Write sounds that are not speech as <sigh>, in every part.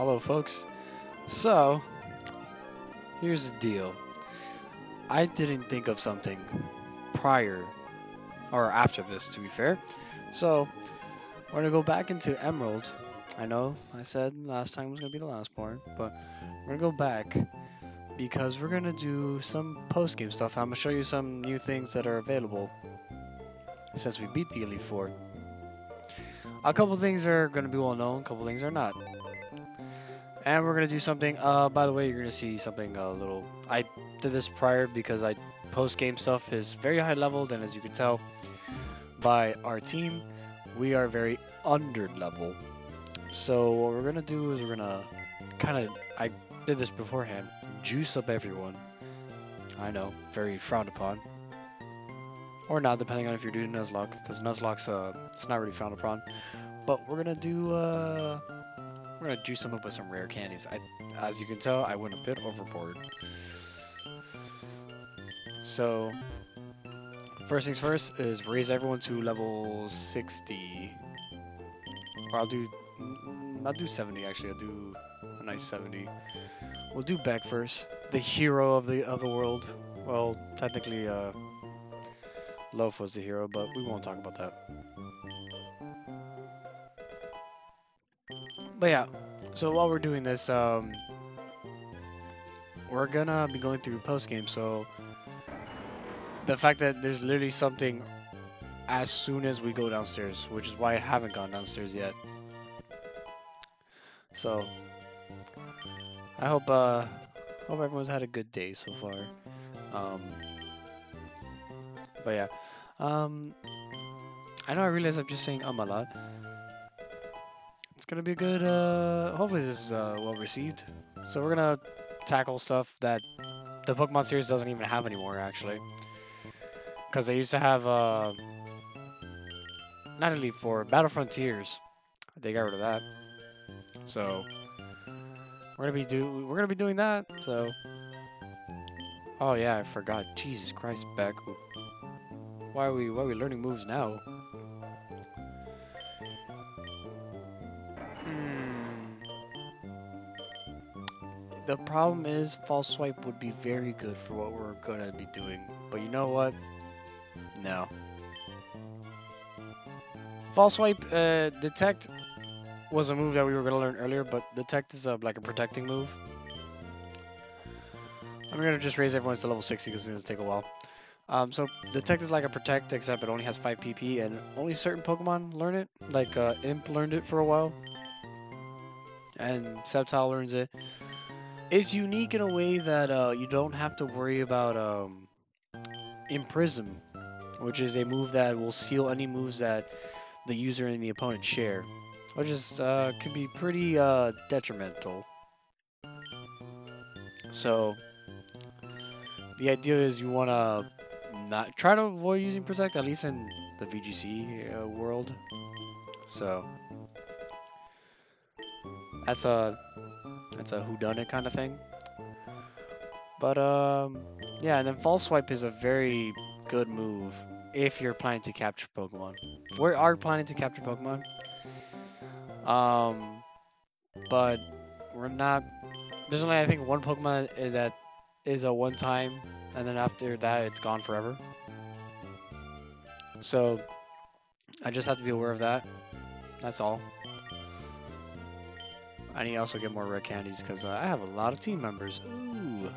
hello folks. So, here's the deal. I didn't think of something prior, or after this to be fair. So, we're gonna go back into Emerald. I know I said last time was gonna be the last part, but we're gonna go back because we're gonna do some post-game stuff. I'm gonna show you some new things that are available since we beat the Elite Four. A couple things are gonna be well known, a couple things are not. And we're gonna do something. Uh, by the way, you're gonna see something a little. I did this prior because I post-game stuff is very high leveled, and as you can tell by our team, we are very under level. So what we're gonna do is we're gonna kind of. I did this beforehand. Juice up everyone. I know, very frowned upon. Or not, depending on if you're doing Nuzlocke, because Nuzlocke's uh, it's not really frowned upon. But we're gonna do uh, we're gonna juice them up with some rare candies. I, as you can tell, I went a bit overboard. So, first things first is raise everyone to level 60. Or I'll do, mm, I'll do 70 actually. I'll do a nice 70. We'll do Beck first, the hero of the of the world. Well, technically, uh, Loaf was the hero, but we won't talk about that. But yeah, so while we're doing this, um, we're gonna be going through post game. So the fact that there's literally something as soon as we go downstairs, which is why I haven't gone downstairs yet. So I hope uh hope everyone's had a good day so far. Um, but yeah, um, I know I realize I'm just saying um a lot. Gonna be a good. Uh, hopefully this is uh, well received. So we're gonna tackle stuff that the Pokemon series doesn't even have anymore, actually. Because they used to have uh, not Elite Four, Battle Frontiers. They got rid of that. So we're gonna be do we're gonna be doing that. So oh yeah, I forgot. Jesus Christ, Beck. Why are we why are we learning moves now? The problem is false swipe would be very good for what we're gonna be doing. But you know what? No. False swipe uh, detect was a move that we were gonna learn earlier, but detect is a, like a protecting move. I'm gonna just raise everyone to level 60 because it's gonna take a while. Um, so detect is like a protect, except it only has 5 PP, and only certain Pokemon learn it. Like uh, Imp learned it for a while, and Sceptile learns it. It's unique in a way that uh, you don't have to worry about um, Imprison, which is a move that will seal any moves that the user and the opponent share, which is uh, can be pretty uh, detrimental. So the idea is you want to not try to avoid using protect at least in the VGC uh, world. So that's a that's a whodunit kind of thing. But um, yeah, and then false swipe is a very good move if you're planning to capture Pokemon. If we are planning to capture Pokemon, um, but we're not. There's only I think one Pokemon that is a one time and then after that it's gone forever. So I just have to be aware of that. That's all. I need to also get more red candies because uh, I have a lot of team members. Ooh.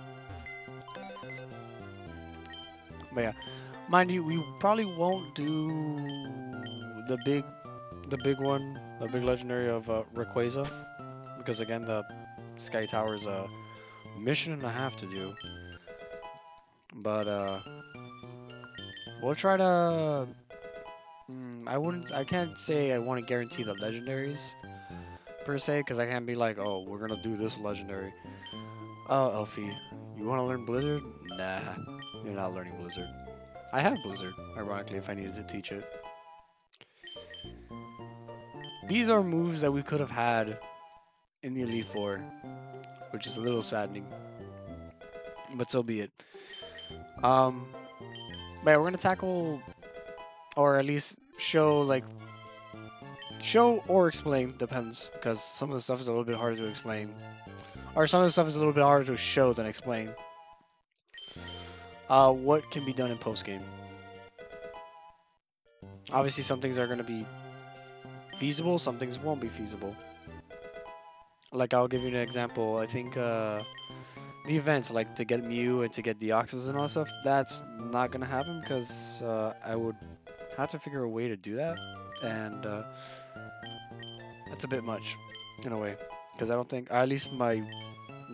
But yeah, mind you, we probably won't do the big, the big one, the big legendary of uh, Rayquaza, because again, the Sky Tower is a mission and a half to do. But uh, we'll try to. Mm, I wouldn't. I can't say I want to guarantee the legendaries per se, because I can't be like, oh, we're gonna do this legendary. Oh, Elfie, you want to learn Blizzard? Nah, you're not learning Blizzard. I have Blizzard, ironically, if I needed to teach it. These are moves that we could have had in the Elite Four, which is a little saddening. But so be it. Um, but yeah, we're gonna tackle, or at least show like show or explain depends because some of the stuff is a little bit harder to explain, or some of the stuff is a little bit harder to show than explain. Uh, what can be done in post game? Obviously, some things are going to be feasible, some things won't be feasible. Like I'll give you an example. I think uh, the events like to get Mew and to get Deoxys and all that stuff. That's not gonna happen because uh, I would have to figure a way to do that, and uh, that's a bit much in a way. Because I don't think, at least my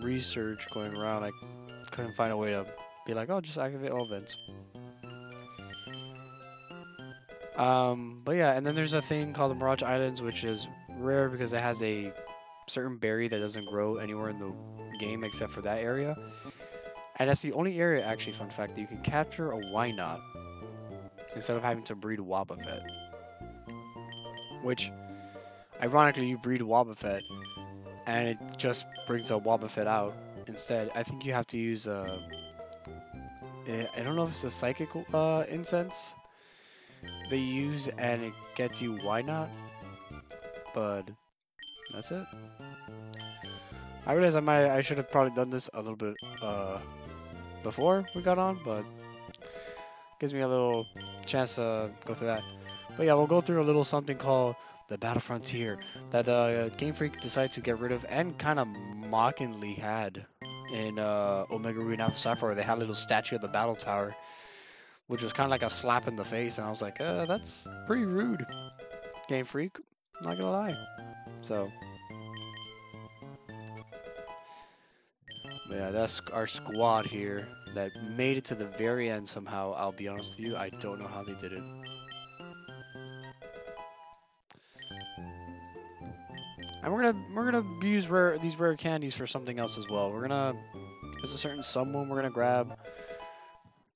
research going around, I couldn't find a way to be like, oh, just activate all events. Um, but yeah, and then there's a thing called the Mirage Islands, which is rare because it has a certain berry that doesn't grow anywhere in the game except for that area. And that's the only area, actually, fun fact, that you can capture a Wynaut instead of having to breed Wobbuffet. Which, ironically, you breed Wobbuffet and it just brings a Wobbuffet out instead. I think you have to use a... I don't know if it's a psychic uh, incense they use and it gets you Wynaut, but that's it. I realize I might I should have probably done this a little bit uh, before we got on, but gives me a little chance to go through that. But yeah, we'll go through a little something called the Battle Frontier that uh, Game Freak decided to get rid of and kind of mockingly had in uh, Omega Ruby and Alpha Sapphire. They had a little statue of the Battle Tower, which was kind of like a slap in the face, and I was like, uh, that's pretty rude, Game Freak. Not gonna lie. So. Yeah, that's our squad here that made it to the very end somehow. I'll be honest with you, I don't know how they did it. And we're gonna we're gonna use rare these rare candies for something else as well. We're gonna there's a certain someone we're gonna grab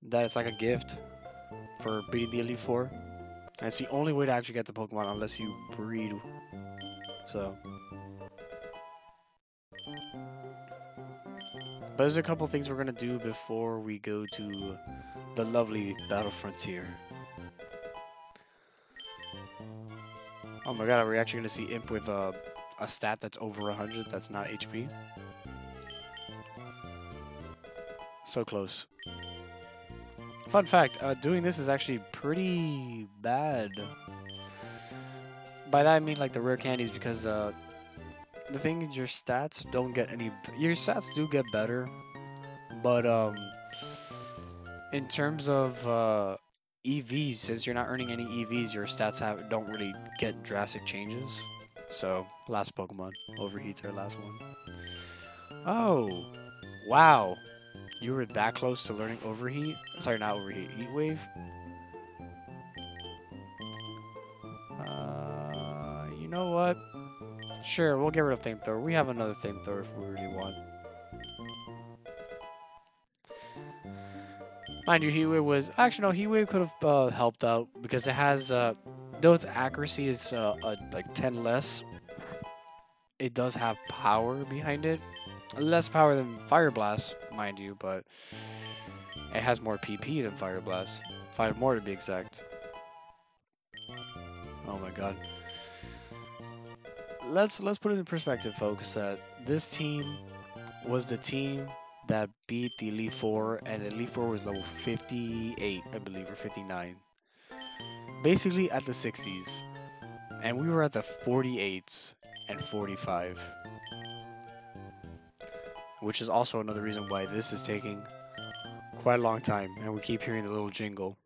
that is like a gift for beating the Elite Four. And it's the only way to actually get the Pokemon unless you breed. So But there's a couple things we're gonna do before we go to the lovely Battle Frontier. Oh my god, are we actually gonna see Imp with a, a stat that's over 100 that's not HP? So close. Fun fact, uh, doing this is actually pretty bad. By that I mean like the rare candies because uh, the thing is your stats don't get any your stats do get better but um in terms of uh evs since you're not earning any evs your stats have don't really get drastic changes so last pokemon. Overheat's our last one. Oh wow. You were that close to learning overheat? Sorry not overheat heat wave? Uh you know what? Sure, we'll get rid of Flamethrower. We have another Flamethrower if we really want. Mind you, Heatwave was... Actually, no, Heatwave could have uh, helped out because it has... Uh, though its accuracy is uh, like 10 less, it does have power behind it. Less power than Fire Blast, mind you, but it has more PP than Fire Blast. Five more to be exact. Oh my god let's let's put it in perspective, folks. That this team was the team that beat the Elite Four, and Elite Four was level 58, I believe, or 59. Basically at the 60s, and we were at the 48s and 45. Which is also another reason why this is taking quite a long time, and we keep hearing the little jingle.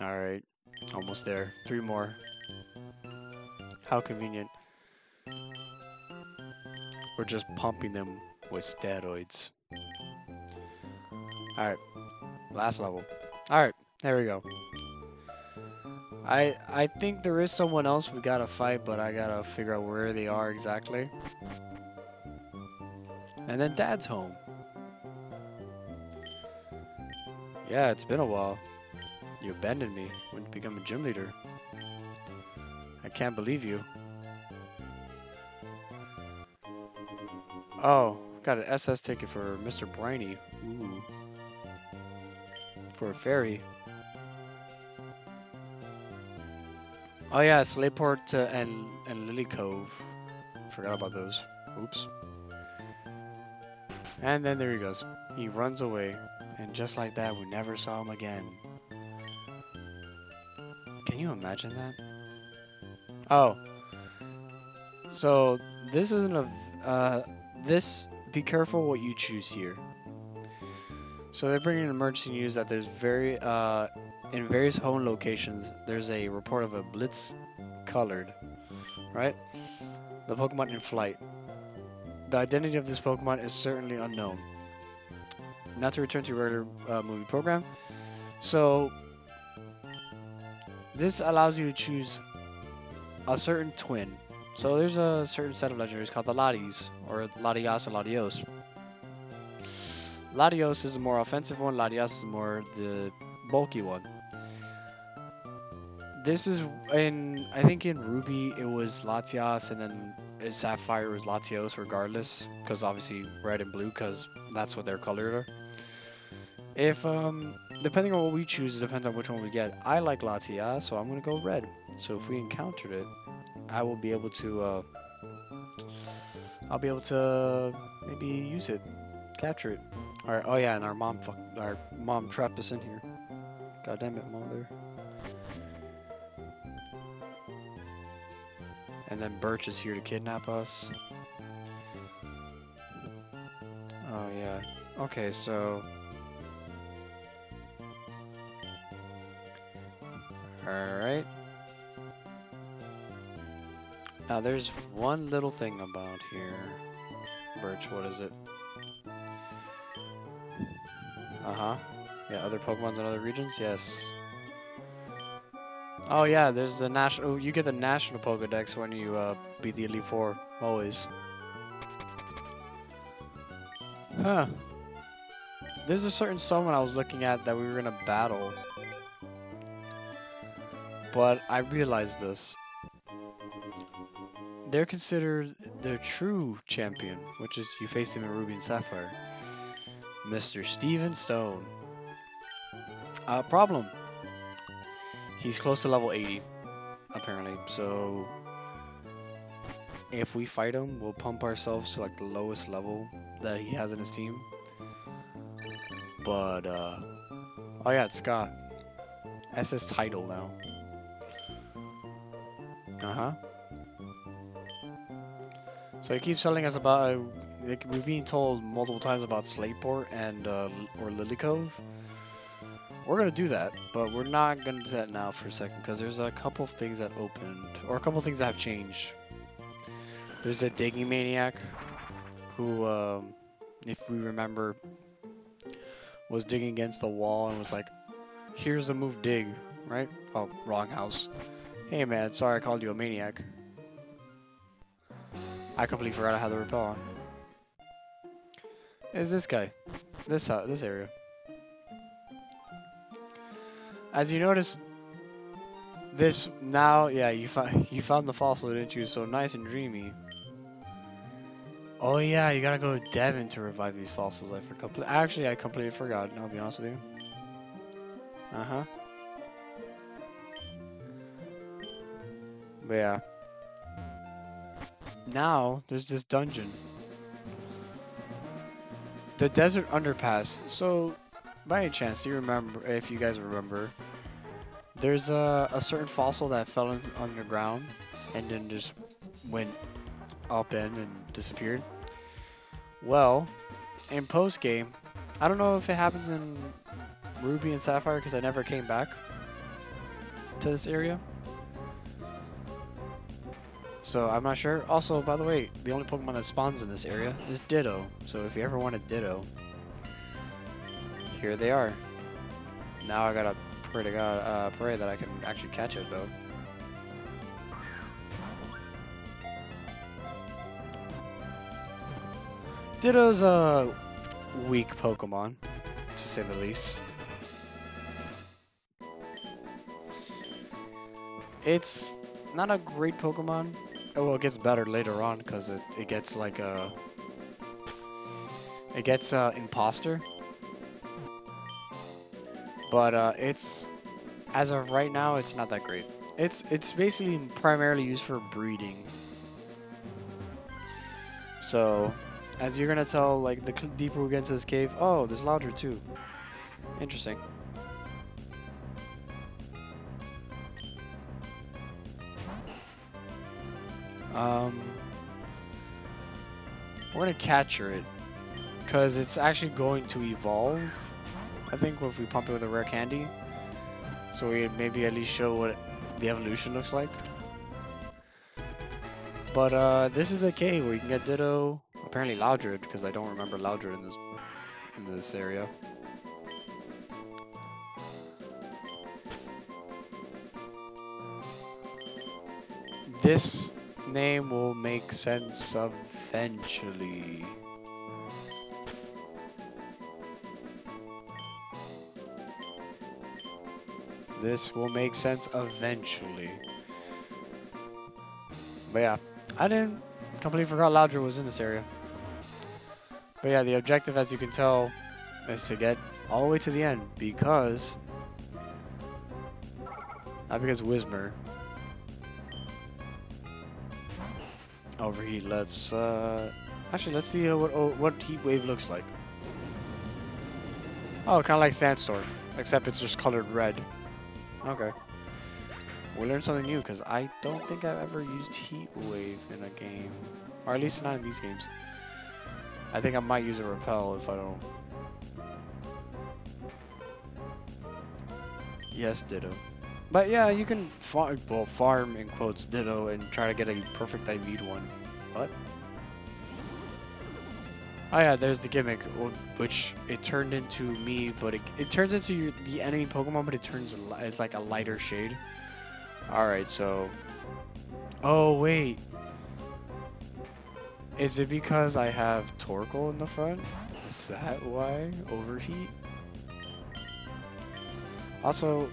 Alright. Almost there. Three more. How convenient. We're just pumping them with steroids. Alright. Last mm-hmm. level. Alright, there we go. I I think there is someone else we gotta fight, but I gotta figure out where they are exactly. And then Dad's home. Yeah, it's been a while. You abandoned me when you become a gym leader. I can't believe you. Oh, got an SS ticket for Mr. Briny. Ooh. For a ferry. Oh yeah, Slateport uh, and and Lily Cove. Forgot about those. Oops. And then there he goes. He runs away, and just like that, we never saw him again. Can you imagine that? Oh. So this isn't a. Uh, this. Be careful what you choose here. So they're bringing emergency news that there's very uh, in various home locations there's a report of a blitz colored, right? The Pokemon in flight. The identity of this Pokemon is certainly unknown. Not to return to your regular uh, movie program. So this allows you to choose a certain twin. So there's a certain set of legendaries called the Latios, or Latias and Latios. Latios is the more offensive one, Latias is more the bulky one. This is in, I think in Ruby it was Latias and then Sapphire was Latios regardless, because obviously red and blue, because that's what their colors are. If, um, depending on what we choose, it depends on which one we get. I like Latias, so I'm going to go red. So if we encountered it, I will be able to, uh, I'll be able to maybe use it, capture it. Alright, oh yeah, and our mom fuck, our mom trapped us in here. God damn it, mother. And then Birch is here to kidnap us. Oh yeah. Okay, so... Alright. Now there's one little thing about here. Birch, what is it? Uh-huh. Yeah, other Pokemons in other regions? Yes. Oh yeah, there's the national. Oh, you get the national Pokedex when you uh, beat the Elite Four. Always. Huh. There's a certain summon I was looking at that we were gonna battle, but I realized this. They're considered the true champion, which is you face him in Ruby and Sapphire. Mr. Steven Stone. Uh, problem. He's close to level 80, apparently. So, if we fight him, we'll pump ourselves to like the lowest level that he has in his team. But, uh, oh yeah, it's Scott. That's his title now. Uh huh. So he keeps telling us about. Like, we've been told multiple times about Slateport and uh, or Lily Cove. We're gonna do that, but we're not gonna do that now for a second because there's a couple of things that opened, or a couple of things that have changed. There's a digging maniac who, um, if we remember, was digging against the wall and was like, "Here's the move, dig." Right? Oh, wrong house. Hey man, sorry I called you a maniac. I completely forgot I had the repel on. Is this guy? This uh, this area. As you notice, this now, yeah, you found <laughs> you found the fossil, didn't you? So nice and dreamy. Oh yeah, you gotta go to Devon to revive these fossils. I forgot. Actually, I completely forgot. I'll be honest with you. Uh huh. But yeah. Now there's this dungeon. The desert underpass. So by any chance, do you remember, if you guys remember, there's a, a certain fossil that fell in, underground and then just went up in and disappeared? Well, in post game, I don't know if it happens in Ruby and Sapphire because I never came back to this area. So I'm not sure. Also, by the way, the only Pokemon that spawns in this area is Ditto. So if you ever want a Ditto, here they are. Now I gotta pray to God, uh, pray that I can actually catch it though. Ditto's a weak Pokemon, to say the least. It's not a great Pokemon. Oh, well, it gets better later on because it, it gets like a... It gets uh, Imposter, but uh, it's, as of right now, it's not that great. It's it's basically primarily used for breeding. So, as you're gonna tell, like the deeper we get into this cave, oh, there's Loudred too. Interesting. Um, we're gonna capture it because it's actually going to evolve. I think if we pump it with a rare candy, so we maybe at least show what the evolution looks like. But uh, this is the cave where you can get Ditto. Apparently Loudred, because I don't remember Loudred in this in this area. This name will make sense eventually. This will make sense eventually. But yeah, I didn't completely forgot Loudred was in this area. But yeah, the objective, as you can tell, is to get all the way to the end because... Not because Whismur. Overheat, let's, uh... Actually, let's see what, oh, what Heat Wave looks like. Oh, kind of like Sandstorm, except it's just colored red. Okay. We learned something new because I don't think I've ever used Heat Wave in a game. Or at least not in these games. I think I might use a Repel if I don't. Yes, Ditto. But yeah, you can far well, farm in quotes Ditto and try to get a perfect IV one. What? Oh yeah, there's the gimmick, which it turned into me, but it, it turns into your, the enemy Pokemon, but it turns it's like a lighter shade. All right, so. Oh wait. Is it because I have Torkoal in the front? Is that why? Overheat? Also,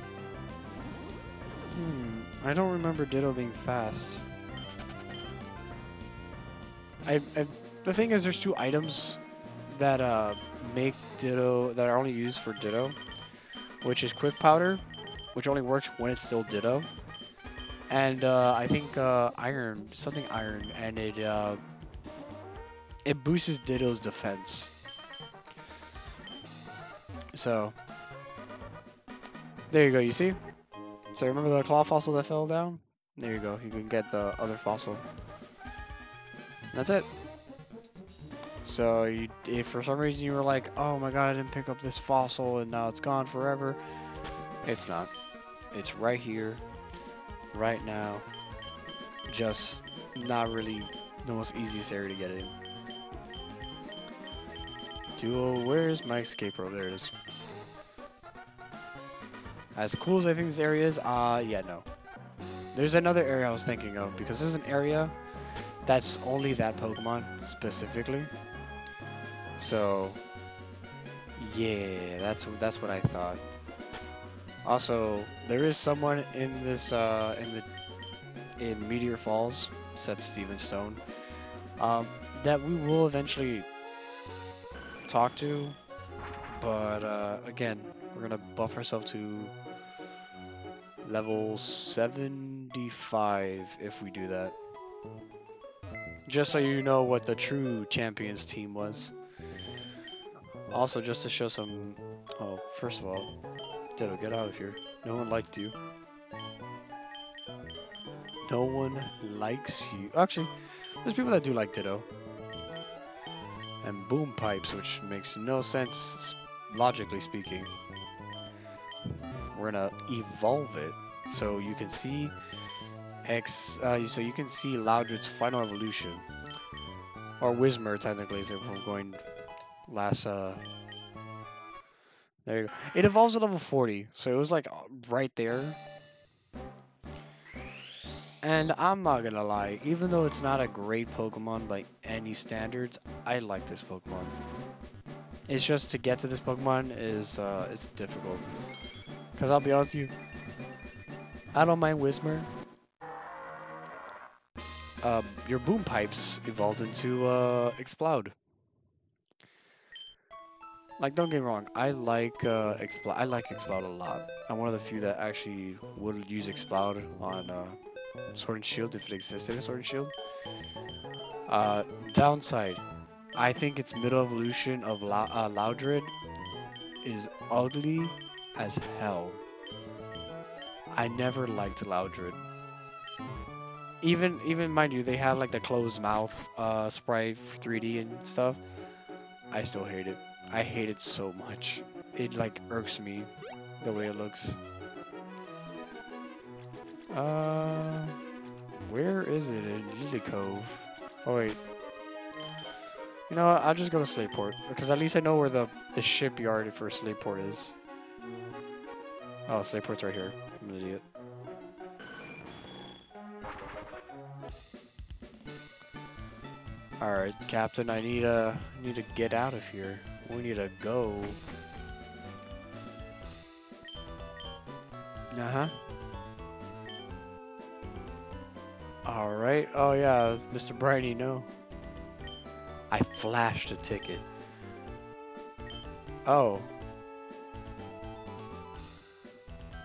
hmm, I don't remember Ditto being fast. I, I the thing is, there's two items that uh, make Ditto that are only used for Ditto, which is Quick Powder, which only works when it's still Ditto, and uh, I think uh, Iron, something Iron, and it uh, it boosts Ditto's defense. So there you go. You see? So remember the claw fossil that fell down? There you go. You can get the other fossil. That's it. So you, if for some reason you were like, oh my god, I didn't pick up this fossil and now it's gone forever, it's not. It's right here, right now. Just not really the most easiest area to get in. Duo, where's my escape rope? There it is. As cool as I think this area is, uh, yeah, no. There's another area I was thinking of, because there's an area that's only that Pokemon, specifically. So, yeah, that's that's what I thought. Also, there is someone in this uh, in the in Meteor Falls, said Steven Stone, um, that we will eventually talk to, but uh, again, we're gonna buff ourselves to level 75 if we do that. Just so you know what the true champions team was. Also, just to show some... Oh, first of all, Ditto, get out of here. No one liked you. No one likes you. Actually, there's people that do like Ditto. And boom pipes, which makes no sense, logically speaking. We're gonna evolve it so you can see X. Uh, so you can see Loudred's final evolution, or Whismur technically, if we're going last uh there you go. It evolves at level 40, so it was like right there. And I'm not gonna lie, even though it's not a great Pokemon by any standards, I like this Pokemon. It's just to get to this Pokemon is uh, it's difficult. Cause I'll be honest with you, I don't mind Whismur. Uh, your boom pipes evolved into uh, Exploud. like don't get me wrong, I like uh, Exploud. I like Exploud a lot. I'm one of the few that actually would use Exploud on uh, Sword and Shield if it existed in Sword and Shield. Uh, downside, I think its middle evolution of Lou uh, Loudred is ugly as hell. I never liked Loudred. Even, even mind you, they have like the closed mouth uh, sprite 3D and stuff. I still hate it. I hate it so much. It like irks me the way it looks. Uh, where is it in Lily Cove? Oh wait. You know what? I'll just go to Slateport because at least I know where the the shipyard for Slateport is. Oh, Slateport's right here. I'm an idiot. Alright, Captain, I need to need to get out of here. We need to go. Uh-huh. Alright. Oh yeah, Mr. Briny, no. I flashed a ticket. Oh.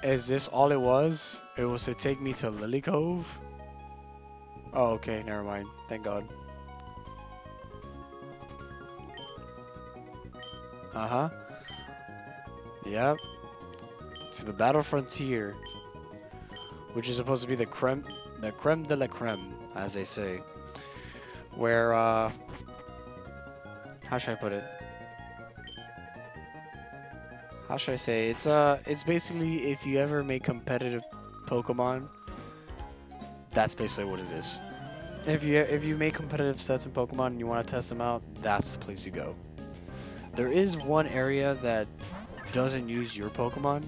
Is this all it was? It was to take me to Lily Cove? Oh, okay, never mind. Thank God. Uh-huh. Yep. To the Battle Frontier. Which is supposed to be the creme, the creme de la creme, as they say. Where, uh... How should I put it? How should I say? It's, uh, it's basically if you ever make competitive Pokemon, that's basically what it is. If you if you make competitive sets in Pokemon and you want to test them out, that's the place you go. There is one area that doesn't use your Pokemon.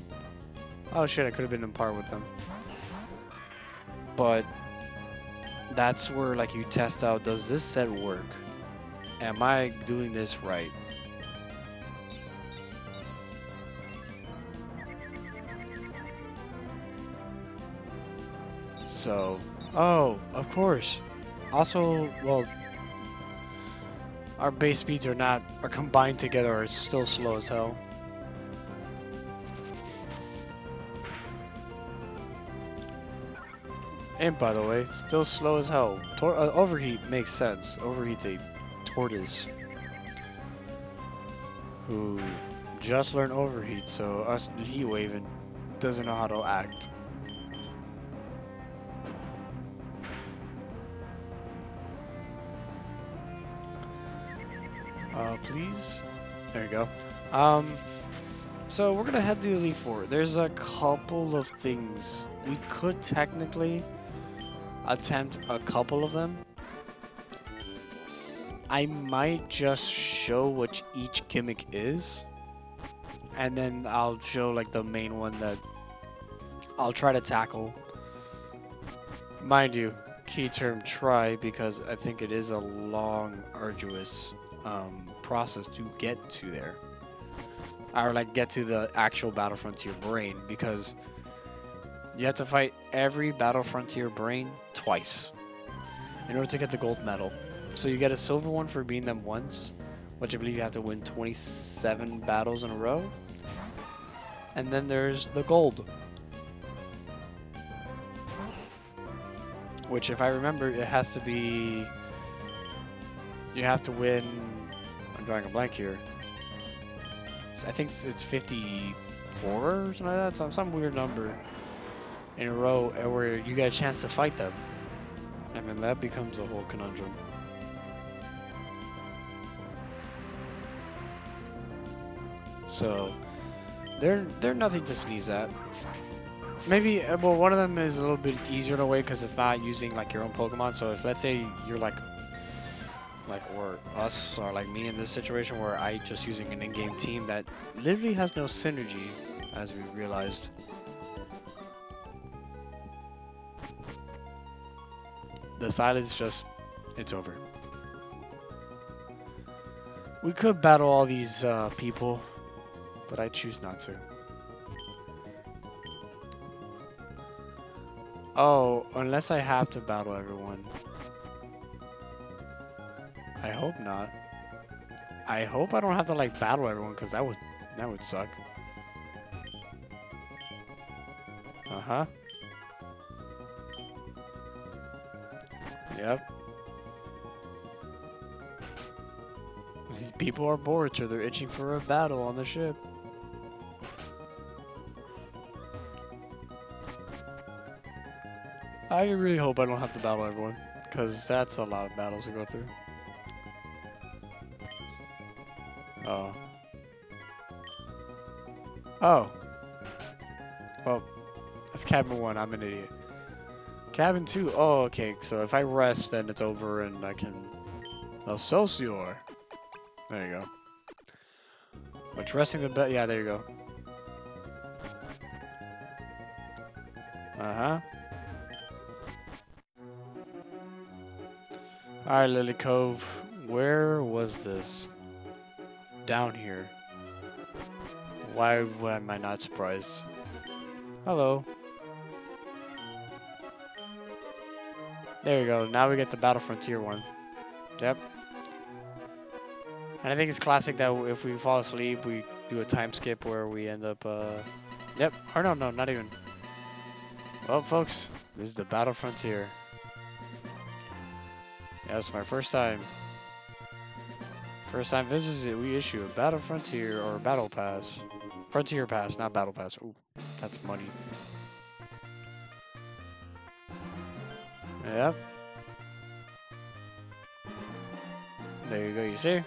Oh shit, I could have been in par with them. But that's where like you test out, does this set work? Am I doing this right? So, oh, of course. Also, well, our base speeds are not, are combined together are still slow as hell. And by the way, still slow as hell. Tor uh, overheat makes sense. Overheat's a tortoise who just learned overheat, so us heat waving doesn't know how to act. Uh, please. There you go. Um, so we're gonna head to the Elite Four. There's a couple of things we could technically attempt a couple of them. I might just show what each gimmick is, and then I'll show like the main one that I'll try to tackle. Mind you, key term try because I think it is a long, arduous um, process to get to there. Or like get to the actual Battle Frontier brain because you have to fight every Battle Frontier brain twice in order to get the gold medal. So you get a silver one for beating them once, which I believe you have to win 27 battles in a row. And then there's the gold. Which if I remember, it has to be... You have to win... I'm drawing a blank here. I think it's 54 or something like that, some, some weird number in a row where you get a chance to fight them. And then that becomes a whole conundrum. So, they're they're nothing to sneeze at. Maybe, uh, well, one of them is a little bit easier to wait because it's not using like your own Pokemon. So if let's say you're like, like or us or like me in this situation where I just using an in-game team that literally has no synergy, as we realized. The silence just, it's over. We could battle all these uh, people, but I choose not to. Oh, unless I have to battle everyone. I hope not. I hope I don't have to like battle everyone because that would that would suck. Uh huh. Yep. These people are bored, so they're itching for a battle on the ship. I really hope I don't have to battle everyone, because that's a lot of battles to go through. Oh. Oh. Well, that's cabin one. I'm an idiot. Cabin two. Oh, okay. So if I rest, then it's over and I can... Excelsior. There you go. Which resting the bed? Yeah, there you go. Uh-huh. Alright, Lily Cove. Where was this? Down here. Why am I not surprised? Hello. There we go. Now we get the Battle Frontier one. Yep. And I think it's classic that if we fall asleep, we do a time skip where we end up, uh... Yep. Or no, no, not even. Well, folks, this is the Battle Frontier. It's my first time. First time visitors, we issue a Battle Frontier or Battle Pass. Frontier Pass, not Battle Pass. Ooh, that's money. Yep. There you go, you see?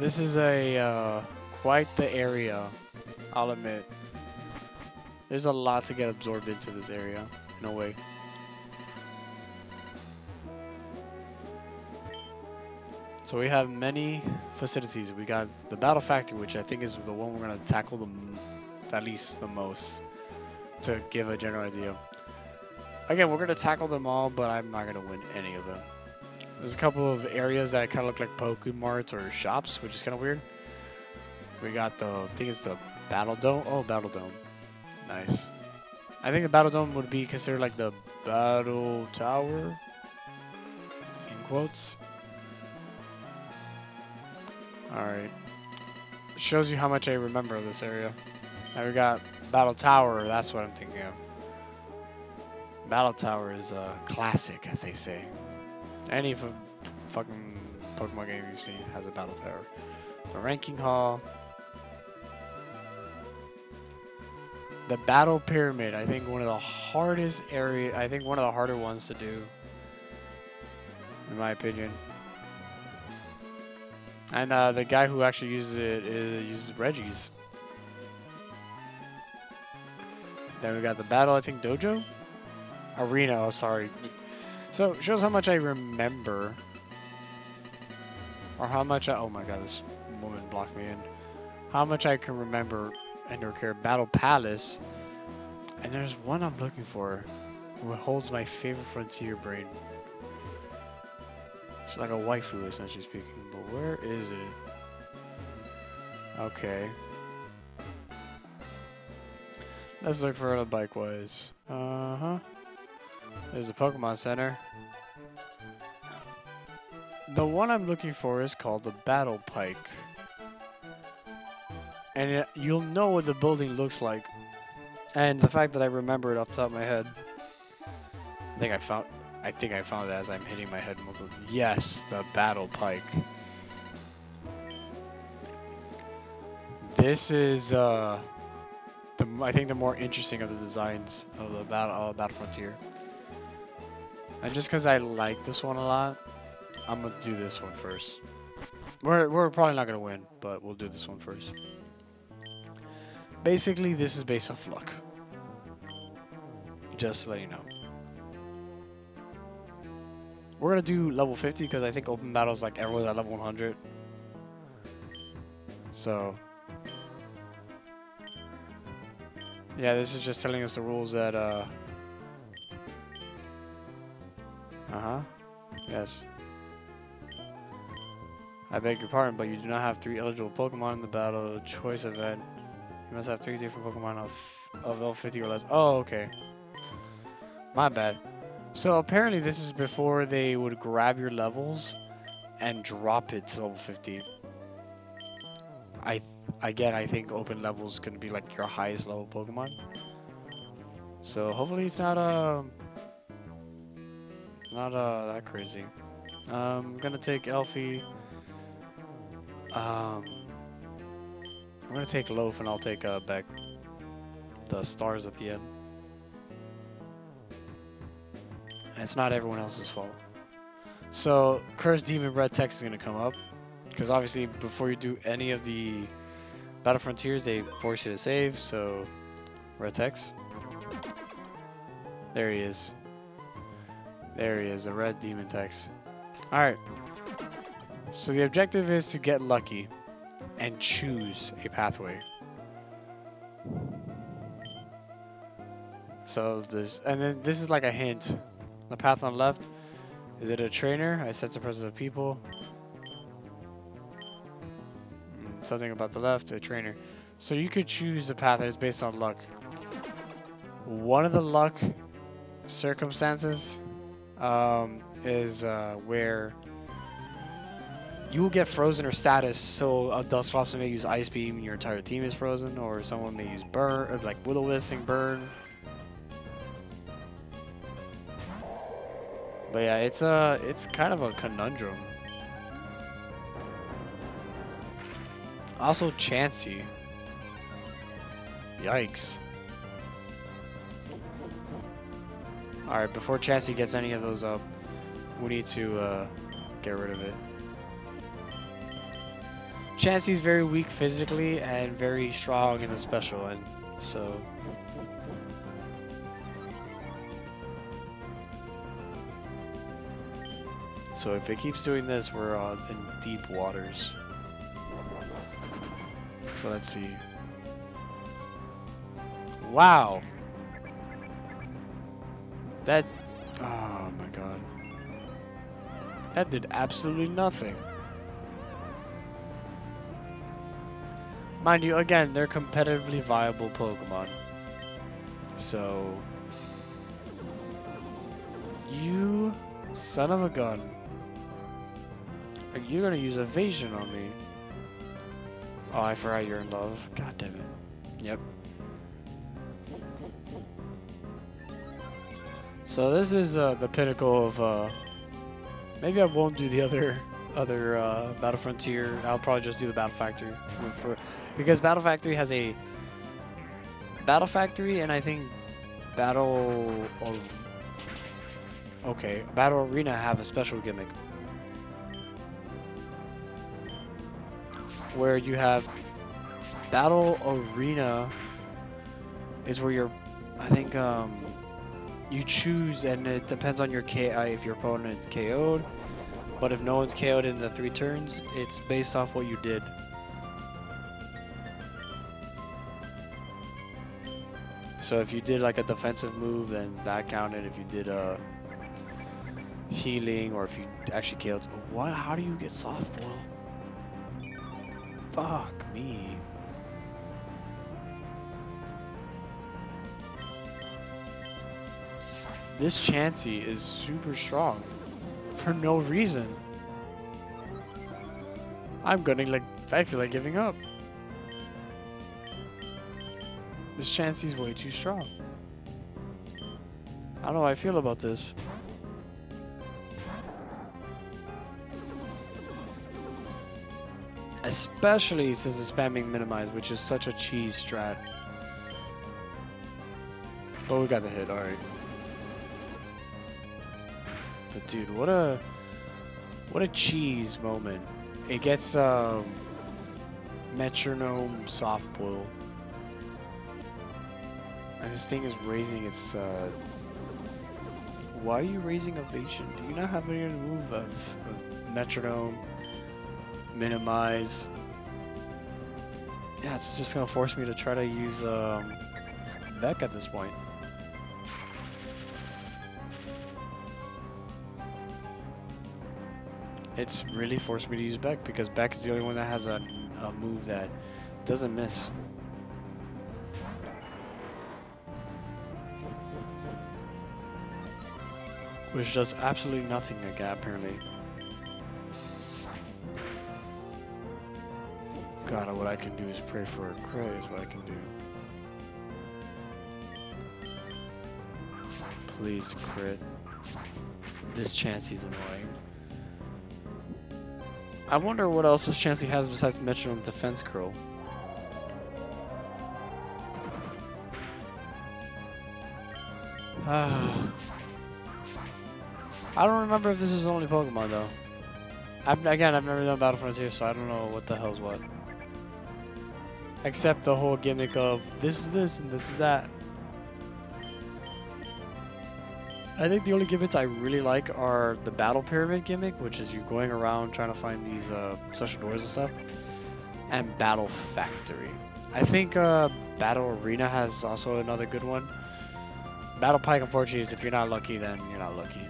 This is a, uh, quite the area, I'll admit. There's a lot to get absorbed into this area, in a way. So we have many facilities. We got the Battle Factory, which I think is the one we're going to tackle the at least the most to give a general idea. Again, we're going to tackle them all, but I'm not going to win any of them. There's a couple of areas that kind of look like Pokemarts or shops, which is kind of weird. We got the, I think it's the Battle Dome. Oh, Battle Dome. Nice. I think the Battle Dome would be considered like the Battle Tower, in quotes. Alright. Shows you how much I remember of this area. Now we got Battle Tower, that's what I'm thinking of. Battle Tower is a classic, as they say. Any fucking Pokemon game you've seen has a Battle Tower. The Ranking Hall. The Battle Pyramid, I think one of the hardest area, I think one of the harder ones to do. In my opinion. And uh, the guy who actually uses it is, uses Regis. Then we got the battle, I think, dojo? Arena, oh, sorry. So, shows how much I remember. Or how much I, oh my god, this woman blocked me in. How much I can remember Endorcare Battle Palace. And there's one I'm looking for. What holds my favorite frontier brain. It's like a waifu, essentially speaking. Where is it? Okay. Let's look for a bike wise. Uh-huh. There's a Pokemon Center. The one I'm looking for is called the Battle Pike. And it, you'll know what the building looks like. And the fact that I remember it off the top of my head. I think I found I think I found it as I'm hitting my head multiple Yes, the Battle Pike. This is uh the I think the more interesting of the designs of the battle Battle Frontier. And just because I like this one a lot, I'm gonna do this one first. We're we're probably not gonna win, but we'll do this one first. Basically, this is based off luck. Just to let you know. We're gonna do level 50 because I think open battles like everyone's at level 100. So Yeah, this is just telling us the rules that, uh... Uh-huh. Yes. I beg your pardon, but you do not have three eligible Pokemon in the battle choice event. You must have three different Pokemon of, of L50 or less. Oh, okay. My bad. So apparently this is before they would grab your levels and drop it to level 50. I again I think open level is gonna be like your highest level Pokemon. So hopefully it's not uh not uh that crazy. Um, I'm gonna take Elfie. Um, I'm gonna take Loaf and I'll take uh, Beck. The stars at the end. And it's not everyone else's fault. So, Cursed Demon Red text is gonna come up. Because obviously, before you do any of the Battle Frontiers, they force you to save, so... Red text. There he is. There he is, a red demon text. Alright. So the objective is to get lucky and choose a pathway. So this, and then this is like a hint. The path on the left, is it a trainer? I sense the presence of people. Something about the left, a trainer. So you could choose a path that is based on luck. One of the luck circumstances um, is uh, where you will get frozen or status. So a dust Dusclops may use Ice Beam, and your entire team is frozen, or someone may use Burn, or like Will Wisp Burn. But yeah, it's a it's kind of a conundrum. Also, Chansey. Yikes. Alright, before Chansey gets any of those up, we need to uh, get rid of it. Chansey's very weak physically and very strong in the special and so... So if it keeps doing this, we're uh, in deep waters. So let's see. Wow! That... Oh my god. That did absolutely nothing. Mind you, again, they're competitively viable Pokemon. So... You son of a gun. Are you gonna use evasion on me? Oh, I forgot you're in love. God damn it. Yep. So this is uh, the pinnacle of. Uh, maybe I won't do the other other uh, Battle Frontier. I'll probably just do the Battle Factory for because Battle Factory has a Battle Factory and I think Battle of okay Battle Arena have a special gimmick where you have Battle Arena is where you're I think um you choose, and it depends on your KI if your opponent's KO'd. But if no one's KO'd in the three turns, it's based off what you did. So if you did like a defensive move, then that counted. If you did a healing, or if you actually killed, what? How do you get softball? Fuck me. This Chansey is super strong for no reason. I'm gonna like, I feel like giving up. This Chansey's way too strong. I don't know how I feel about this. Especially since it's spamming minimize, which is such a cheese strat. But we got the hit, alright. But dude, what a what a cheese moment. It gets um metronome soft boil. And this thing is raising its uh why are you raising evasion? Do you not have any move of, of metronome? Minimize. Yeah, it's just gonna force me to try to use um Beck at this point. It's really forced me to use Beck because Beck is the only one that has a, a move that doesn't miss. Which does absolutely nothing again, apparently. God, what I can do is pray for a crit is what I can do. Please crit. This Chansey's annoying. I wonder what else this Chansey has besides Metronome Defense Curl. Ah. I don't remember if this is the only Pokemon though. I've, again, I've never done Battle Frontier, so I don't know what the hell's what. Except the whole gimmick of this is this and this is that. I think the only gimmicks I really like are the Battle Pyramid gimmick, which is you going around trying to find these uh, special doors and stuff, and Battle Factory. I think uh, Battle Arena has also another good one. Battle Pike, unfortunately, is if you're not lucky, then you're not lucky.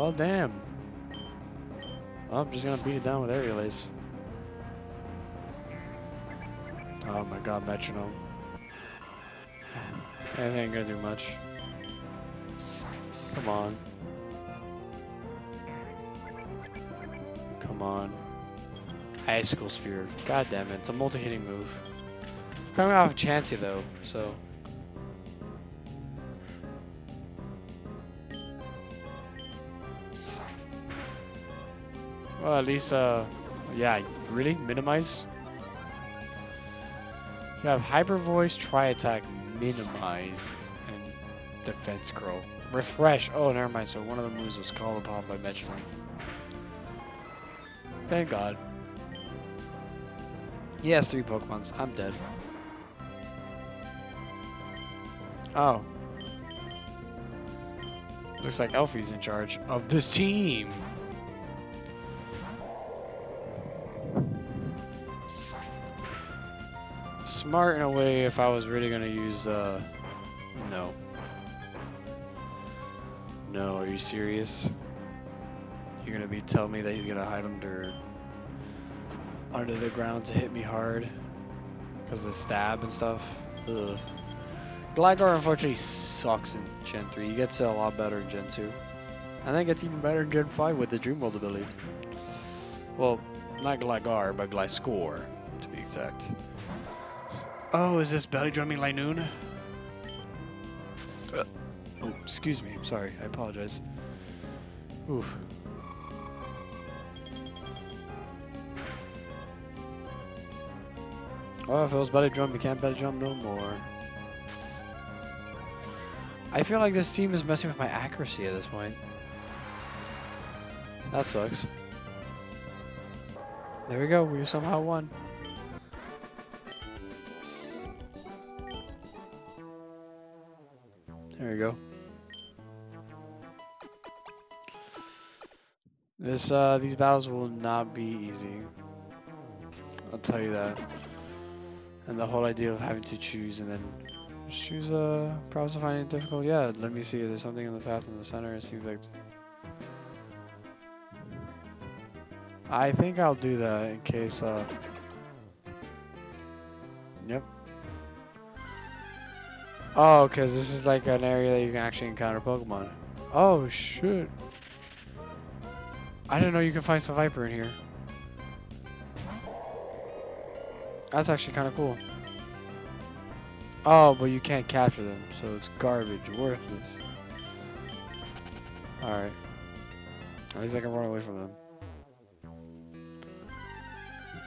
Well, damn. Well, I'm just gonna beat it down with Aerial Ace. Oh my god, Metronome. That ain't gonna do much. Come on. Come on. Icicle Spear. God damn it, it's a multi-hitting move. Coming off of Chansey though, so... Well, at least, uh, yeah, really? Minimize? You have Hyper Voice, Tri Attack, Minimize, and Defense Curl. Refresh. Oh, never mind. So one of the moves was called upon by Metronome. Thank God. He has three Pokemons. I'm dead. Oh. Looks like Elfie's in charge of this team. Smart in a way if I was really gonna use, uh, no. No, are you serious? You're gonna be telling me that he's gonna hide under, under the ground to hit me hard? Because of the stab and stuff? Ugh. Gligar unfortunately sucks in Gen 3. He gets a lot better in Gen 2. I think it's even better in Gen 5 with the Dream World ability. Well, not Gligar, but Gliscor, to be exact. Oh, is this belly drumming Linoone? Uh, oh, excuse me. I'm sorry. I apologize. Oof. Oh, if it was belly drum, you can't belly drum no more. I feel like this team is messing with my accuracy at this point. That sucks. There we go, we somehow won. There we go. This, uh, these battles will not be easy. I'll tell you that. And the whole idea of having to choose and then choose uh problems to find it difficult. Yeah, let me see. There's something in the path in the center. It seems like. I think I'll do that in case. Uh. Yep. Oh, because this is like an area that you can actually encounter Pokemon. Oh shit! I didn't know you could find Seviper in here. That's actually kind of cool. Oh, but you can't capture them, so it's garbage, worthless. Alright. At least I can run away from them.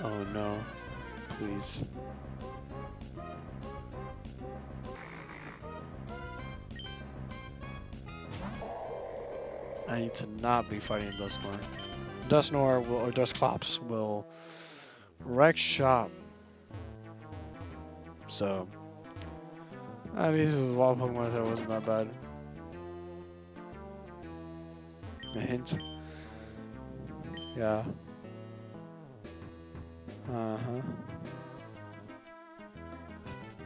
Oh no. Please. I need to not be fighting Dusknoir. Dusknoir will, or Dusclops will wreck shop. So, least with wild Pokemon, it wasn't that bad. A hint. Yeah. Uh-huh.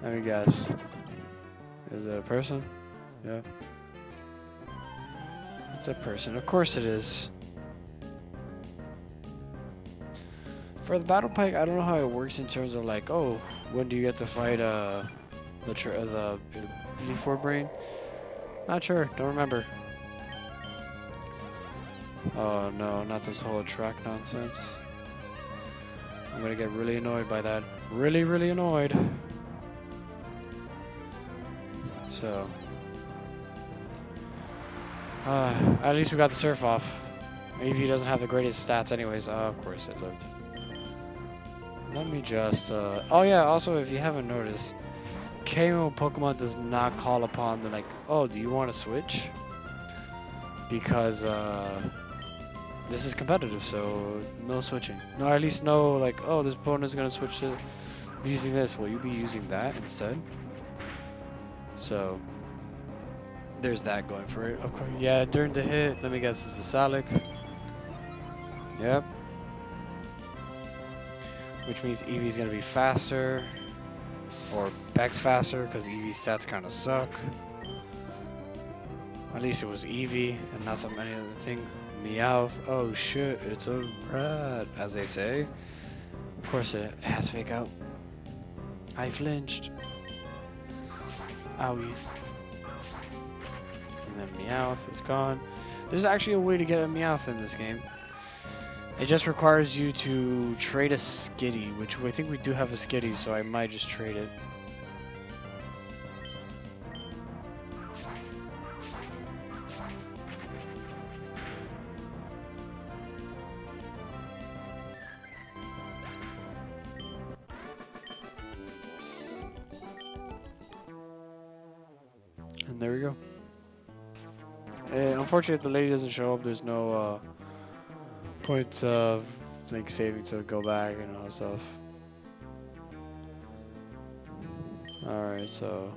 Let me guess. Is it a person? Yeah. It's a person. Of course it is. For the battle pike, I don't know how it works in terms of like, oh, when do you get to fight uh the uh, the Leaf Four Brain? Not sure. Don't remember. Oh no, not this whole track nonsense. I'm gonna get really annoyed by that. Really, really annoyed. So. Uh, at least we got the surf off. Eevee doesn't have the greatest stats anyways. Oh, of course it lived. Let me just, uh... Oh yeah, also if you haven't noticed, KO Pokemon does not call upon the like, oh, do you want to switch? Because, uh... This is competitive, so no switching. No, at least no, like, oh, this opponent is gonna switch to using this. Will you be using that instead? So, there's that going for it. Of course, yeah, during the hit, let me guess, it's a Salac. Yep. Which means Eevee's gonna be faster. Or Beck's faster, because Eevee's stats kind of suck. At least it was Eevee, and not some any other thing. Meowth. Oh shit, it's a rat, as they say. Of course it has fake out. I flinched. Owie. And then Meowth is gone. There's actually a way to get a Meowth in this game. It just requires you to trade a Skitty, which I think we do have a Skitty, so I might just trade it. And there we go. And unfortunately, if the lady doesn't show up, there's no uh, point of like saving to go back and all that stuff. Alright, so.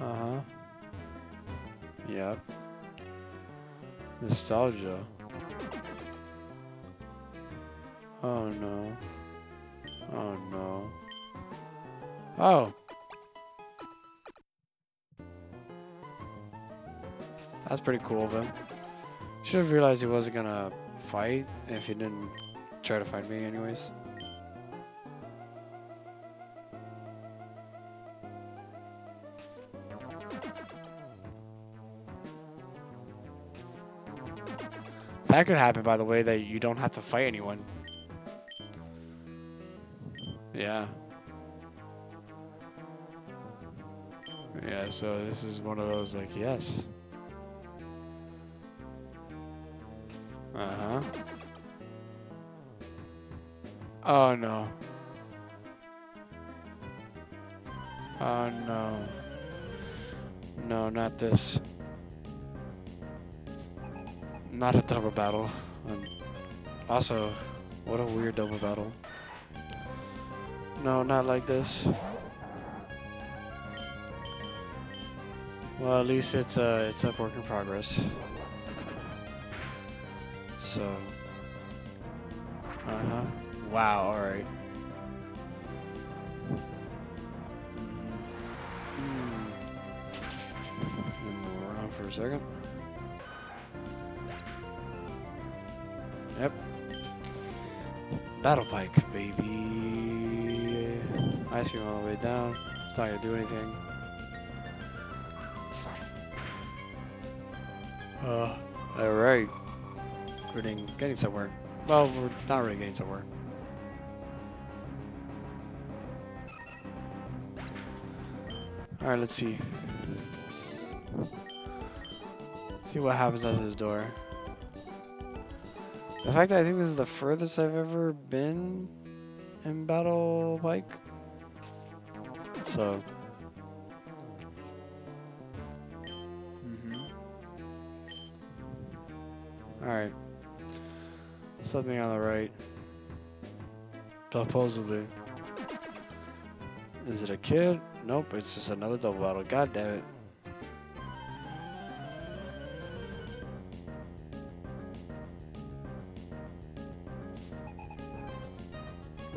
Uh huh. Yep. Nostalgia. Oh no. Oh no. Oh! That's pretty cool of him. Should have realized he wasn't gonna fight if he didn't try to fight me anyways. That could happen, by the way, that you don't have to fight anyone. Yeah. Yeah, so this is one of those, like, yes. Oh, no. Oh, no. No, not this. Not a double battle. Um, also, what a weird double battle. No, not like this. Well, at least it's a, it's a work in progress. So. A second. Yep. Battle Pike, baby. Ice cream all the way down. It's not gonna do anything. Uh, alright. We're getting, getting somewhere. Well, we're not really getting somewhere. Alright, let's see. See what happens at this door. The fact that I think this is the furthest I've ever been in Battle Pike. So. Mm hmm Alright. Something on the right. Supposedly. Is it a kid? Nope, it's just another double battle. God damn it.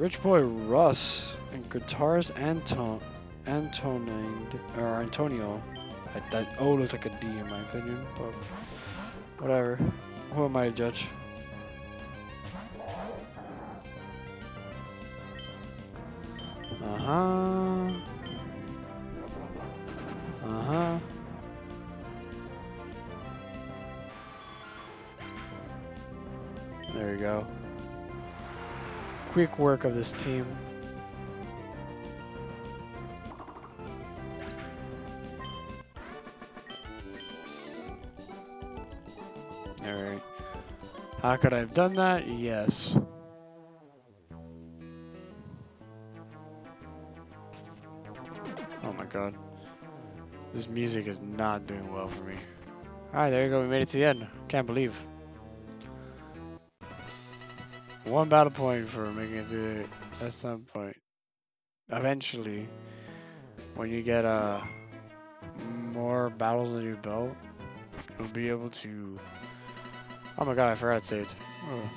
Rich boy Russ and guitarist Anton Antonine or Antonio. I, that O looks like a D in my opinion, but whatever. Who am I to judge? Uh-huh. Uh-huh. Quick work of this team. Alright. How could I have done that? Yes. Oh my god. This music is not doing well for me. Alright, there you go. We made it to the end. Can't believe. One battle point for making it to at some point. Eventually, when you get uh, more battles under your belt, you'll be able to... Oh my god, I forgot saved. Oh,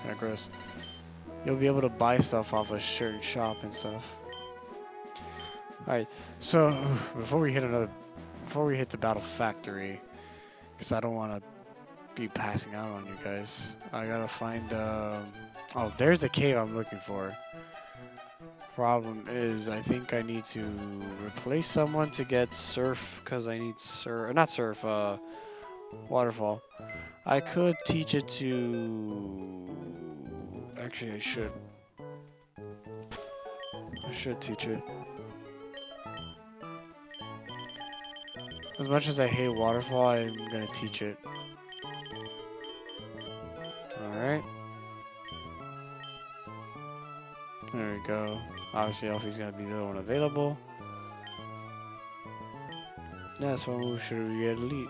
kind of gross. You'll be able to buy stuff off a certain shop and stuff. Alright, so <sighs> before we hit another, before we hit the battle factory, because I don't want to be passing out on you guys, I gotta find, um, oh, there's a cave I'm looking for. Problem is, I think I need to replace someone to get surf, because I need surf, not surf, uh, waterfall. I could teach it to, actually I should. I should teach it. As much as I hate waterfall, I'm gonna teach it. Alright. There we go. Obviously, Elfie's gonna be the one available. That's what move should we get elite?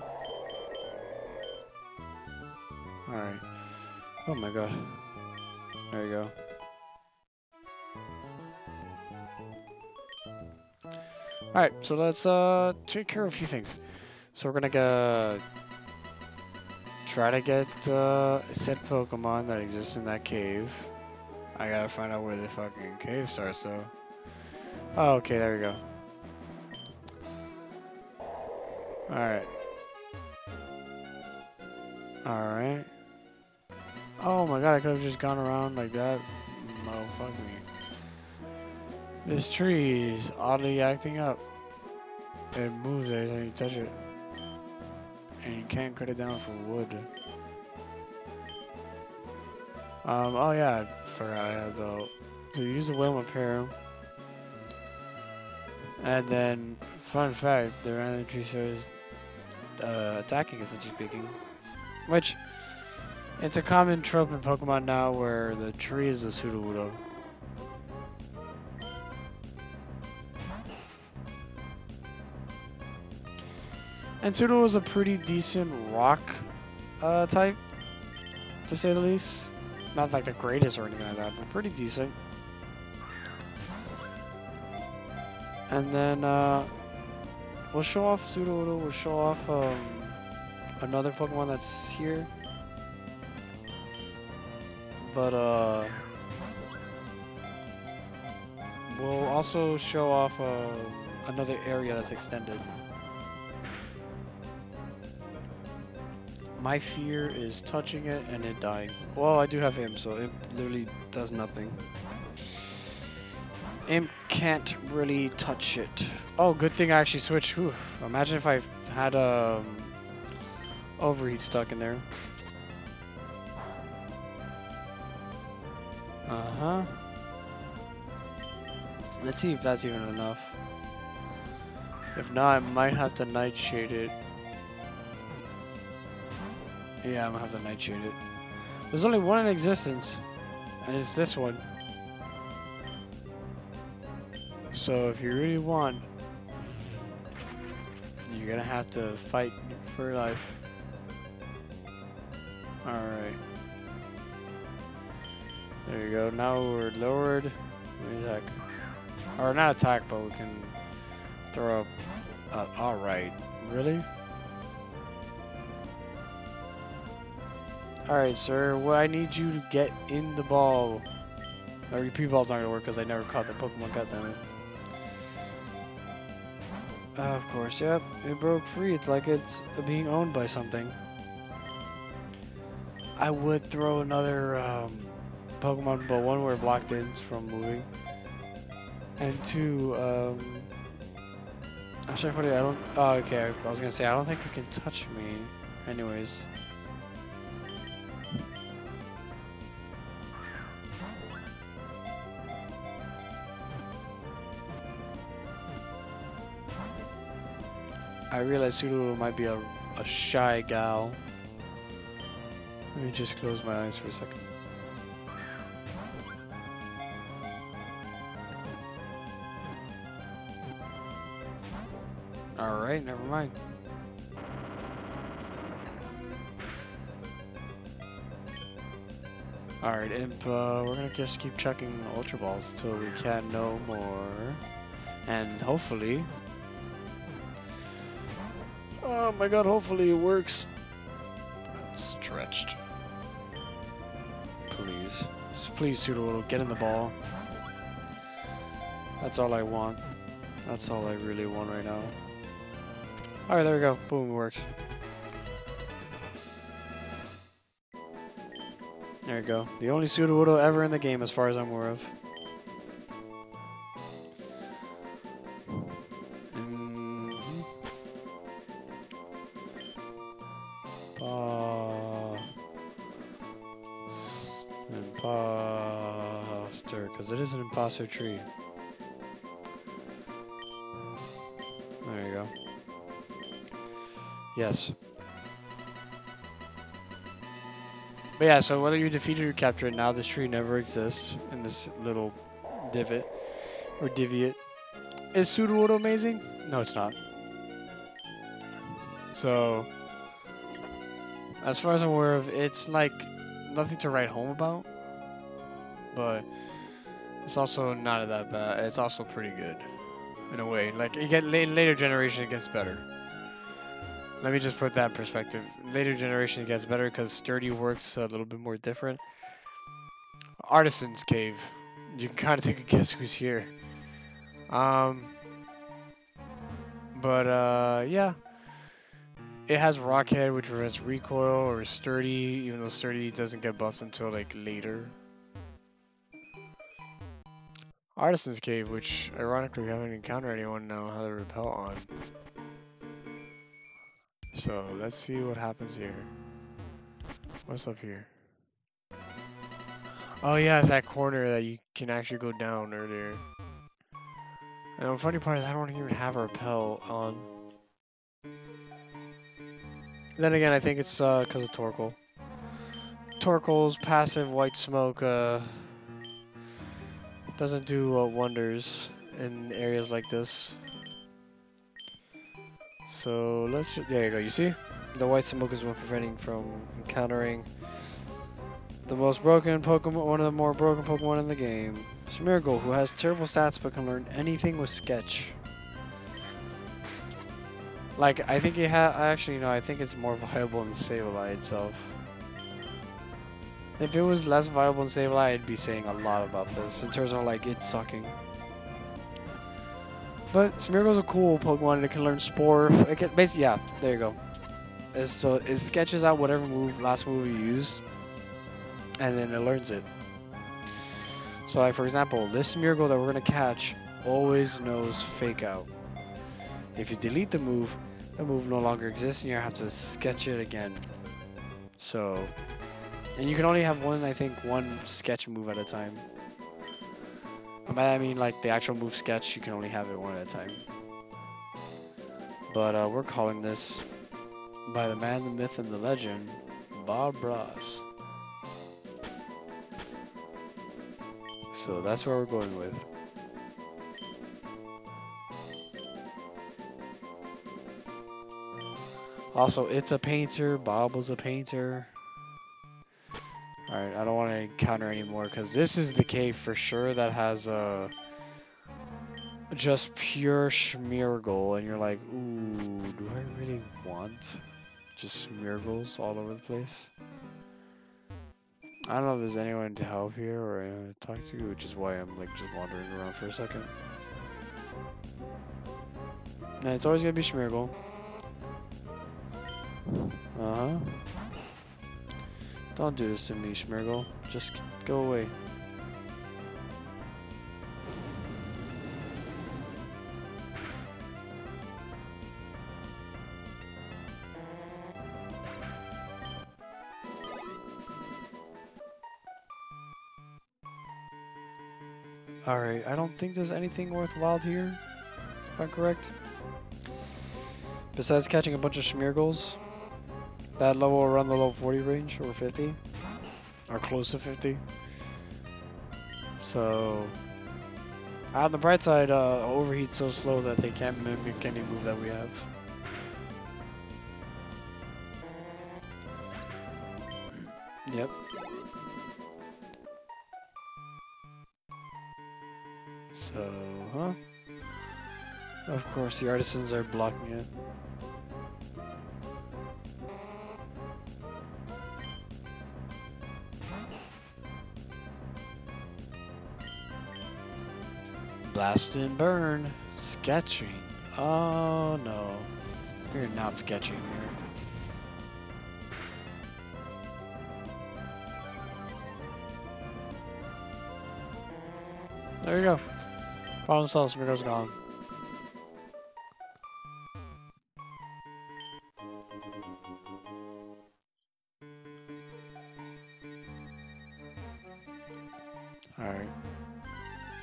Alright. Oh my god. There you go. Alright, so let's uh take care of a few things. So we're gonna go try to get uh said Pokemon that exists in that cave. I gotta find out where the fucking cave starts though. Oh, okay, there we go. Alright. Alright. Oh my god, I could have just gone around like that. Oh, fuck me. This tree is oddly acting up. It moves every time you touch it. And you can't cut it down for wood. Um, oh yeah, I forgot I had the... So use the Wailmer Pail. And then, fun fact, the random tree shows uh, attacking essentially speaking. Which, it's a common trope in Pokemon now where the tree is a Sudowoodo. And Pseudo was a pretty decent rock uh, type, to say the least. Not like the greatest or anything like that, but pretty decent. And then uh, we'll show off Sudowoodo, we'll show off um, another Pokemon that's here. But uh, we'll also show off uh, another area that's extended. My fear is touching it and it dying. Well, I do have him, so it literally does nothing. Imp can't really touch it. Oh, good thing I actually switched. Whew. Imagine if I had um, overheat stuck in there. Uh-huh. Let's see if that's even enough. If not, I might have to nightshade it. Yeah, I'm gonna have to nightshade it. There's only one in existence, and it's this one. So if you really want, you're gonna have to fight for your life. Alright. There you go. Now we're lowered. Attack. Or not attack, but we can throw up. Uh, Alright. Really? Alright, sir. Well, I need you to get in the ball. Or your P-ball's not gonna work because I never caught the Pokemon, goddammit. Uh, of course, yep. It broke free. It's like it's being owned by something. I would throw another, um, Pokemon, but one were blocked in from moving. And two, um... I put it, I don't... Oh, okay, I was gonna say, I don't think it can touch me. Anyways. I realize Sudowoodo might be a, a shy gal. Let me just close my eyes for a second. Alright, never mind. Alright, Imp, uh, we're gonna just keep checking Ultra Balls till we can no more. And hopefully... Oh my god, hopefully it works. That's stretched. Please. Just please, Sudowoodo, get in the ball. That's all I want. That's all I really want right now. Alright, there we go. Boom, it works. There you go. The only Sudowoodo ever in the game as far as I'm aware of. It imposter tree. There you go. Yes. But yeah, so whether you defeated or captured, now this tree never exists in this little divot or deviate. Is Sudowoodo amazing? No, it's not. So, as far as I'm aware of, it's like nothing to write home about, but it's also not that bad. It's also pretty good in a way. Like you get in later generation, it gets better. Let me just put that in perspective. Later generation gets better because sturdy works a little bit more different. Artisan's Cave. You can kind of take a guess who's here. Um, but uh, yeah. It has Rockhead, which prevents recoil, or Sturdy, even though Sturdy doesn't get buffed until like later. Artisan's Cave, which ironically we haven't encountered anyone now how to repel on. So let's see what happens here. What's up here? Oh yeah, it's that corner that you can actually go down earlier. And the funny part is I don't even have a repel on. Then again, I think it's because uh, of Torkoal. Torkoal's passive white smoke uh, doesn't do uh, wonders in areas like this. So let's, there you go, you see? The white smoke is one preventing from encountering the most broken Pokemon, one of the more broken Pokemon in the game. Smeargle, who has terrible stats but can learn anything with Sketch. Like, I think it ha actually, no, I think it's more viable in Sableye itself. If it was less viable and stable, I'd be saying a lot about this in terms of like it sucking. But Smeargle's a cool Pokemon. It can learn Spore. It can basically, yeah, there you go. It's, so it sketches out whatever move, last move you use, and then it learns it. So like for example, this Smeargle that we're gonna catch always knows Fake Out. If you delete the move, the move no longer exists, and you have to sketch it again. So, and you can only have one, I think, one sketch move at a time. I mean, like the actual move sketch, you can only have it one at a time. But uh, we're calling this by the man, the myth, and the legend, Bob Ross. So that's where we're going with. Also, it's a painter. Bob was a painter. Alright, I don't want to encounter anymore because this is the cave for sure that has uh, just pure Smeargle and you're like, ooh, do I really want just Smeargles all over the place? I don't know if there's anyone to help here or to talk to, which is why I'm like just wandering around for a second. And it's always gonna be Smeargle. Uh-huh. Don't do this to me, Smeargle. Just go away. Alright, I don't think there's anything worthwhile here, if I'm correct. Besides catching a bunch of Smeargles, that level around the level 40 range, or 50, or close to 50. So, on the bright side, uh, overheat's so slow that they can't mimic any move that we have. Yep. So, huh? Of course, the artisans are blocking it. Blast and burn. Sketching. Oh no. We're not sketching here. There you go. Problem solved, Smeargle's gone.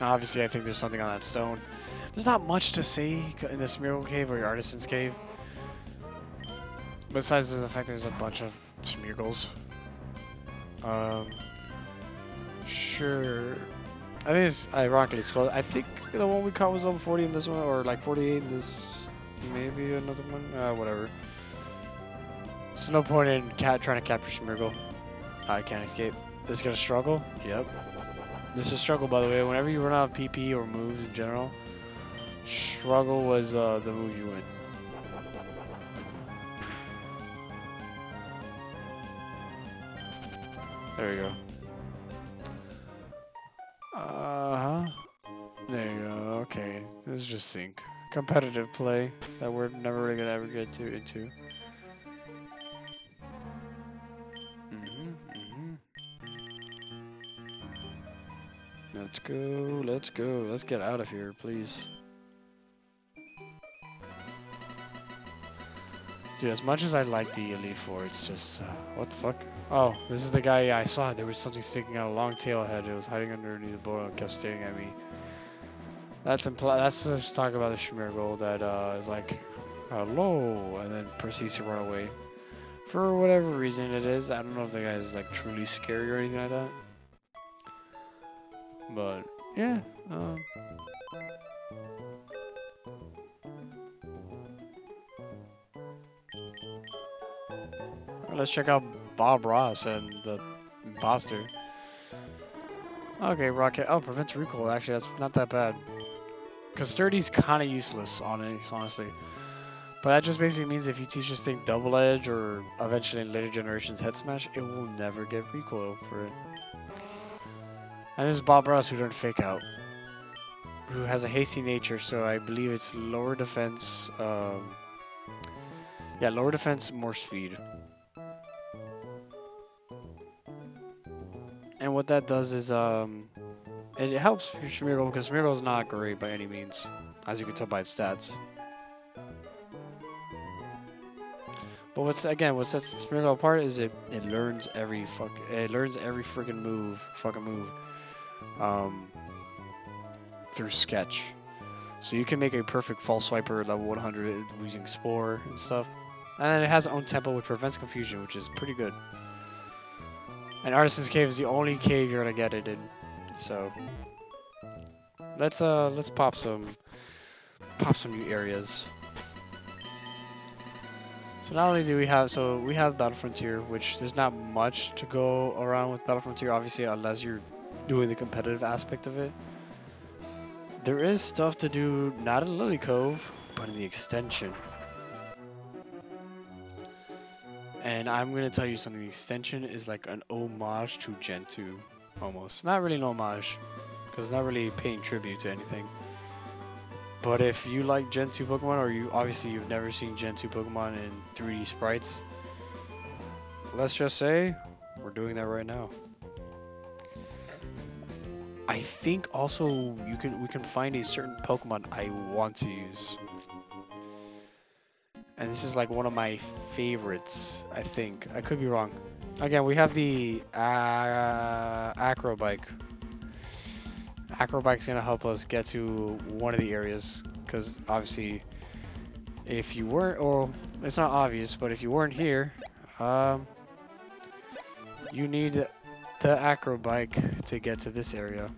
Obviously, I think there's something on that stone. There's not much to see in this Smeargle Cave or your Artisan's Cave. Besides the fact there's a bunch of Smeargles. Um, sure. I think it's ironically it's close. I think the one we caught was level 40 in this one, or like 48 in this. Maybe another one. Uh, whatever. There's no point in cat trying to capture Smeargle. I can't escape. Is gonna struggle. Yep. This is struggle, by the way. Whenever you run out of PP or moves in general, struggle was uh, the move you went. There you go. Uh huh. There you go. Okay, this is just sync. Competitive play that we're never really gonna ever get to into. Go. Let's go. Let's get out of here, please. Dude, as much as I like the Elite Four, it's just, uh, what the fuck? Oh, this is the guy I saw. There was something sticking out, a long tail head. It was hiding underneath the boil and kept staring at me. That's imply. That's just talk about the Smeargle that uh, is like, hello, and then proceeds to run away. For whatever reason it is, I don't know if the guy is like truly scary or anything like that. But yeah, um, let's check out Bob Ross and the imposter. Okay, Rockhead. Oh, prevents recoil. Actually, that's not that bad. Cause sturdy's kind of useless on it, honestly. But that just basically means if you teach this thing double edge or eventually in later generations head smash, it will never get recoil for it. And this is Bob Ross who learned fake out, who has a hasty nature, so I believe it's lower defense. Um, yeah, lower defense, more speed. And what that does is, um, it helps Smeargle because Smeargle is not great by any means, as you can tell by its stats. But what's again what sets Smeargle apart is it it learns every fuck it learns every freaking move fucking move, um, through sketch. So you can make a perfect false swiper level 100 using Spore and stuff. And it has its own tempo which prevents confusion, which is pretty good. And Artisan's Cave is the only cave you're gonna get it in. So let's uh let's pop some pop some new areas. So not only do we have so we have Battle Frontier, which there's not much to go around with Battle Frontier, obviously unless you're doing the competitive aspect of it. There is stuff to do not in Lilycove, but in the extension. And I'm gonna tell you something, the extension is like an homage to Gen 2 almost. Not really an homage, because it's not really paying tribute to anything. But if you like Gen 2 Pokemon, or you obviously you've never seen Gen 2 Pokemon in 3D sprites, let's just say we're doing that right now. I think also you can we can find a certain Pokemon I want to use. And this is like one of my favorites, I think. I could be wrong. Again, we have the uh, Acrobike. Acrobike's gonna help us get to one of the areas, because obviously, if you weren't, or it's not obvious, but if you weren't here, um, you need the Acrobike to get to this area.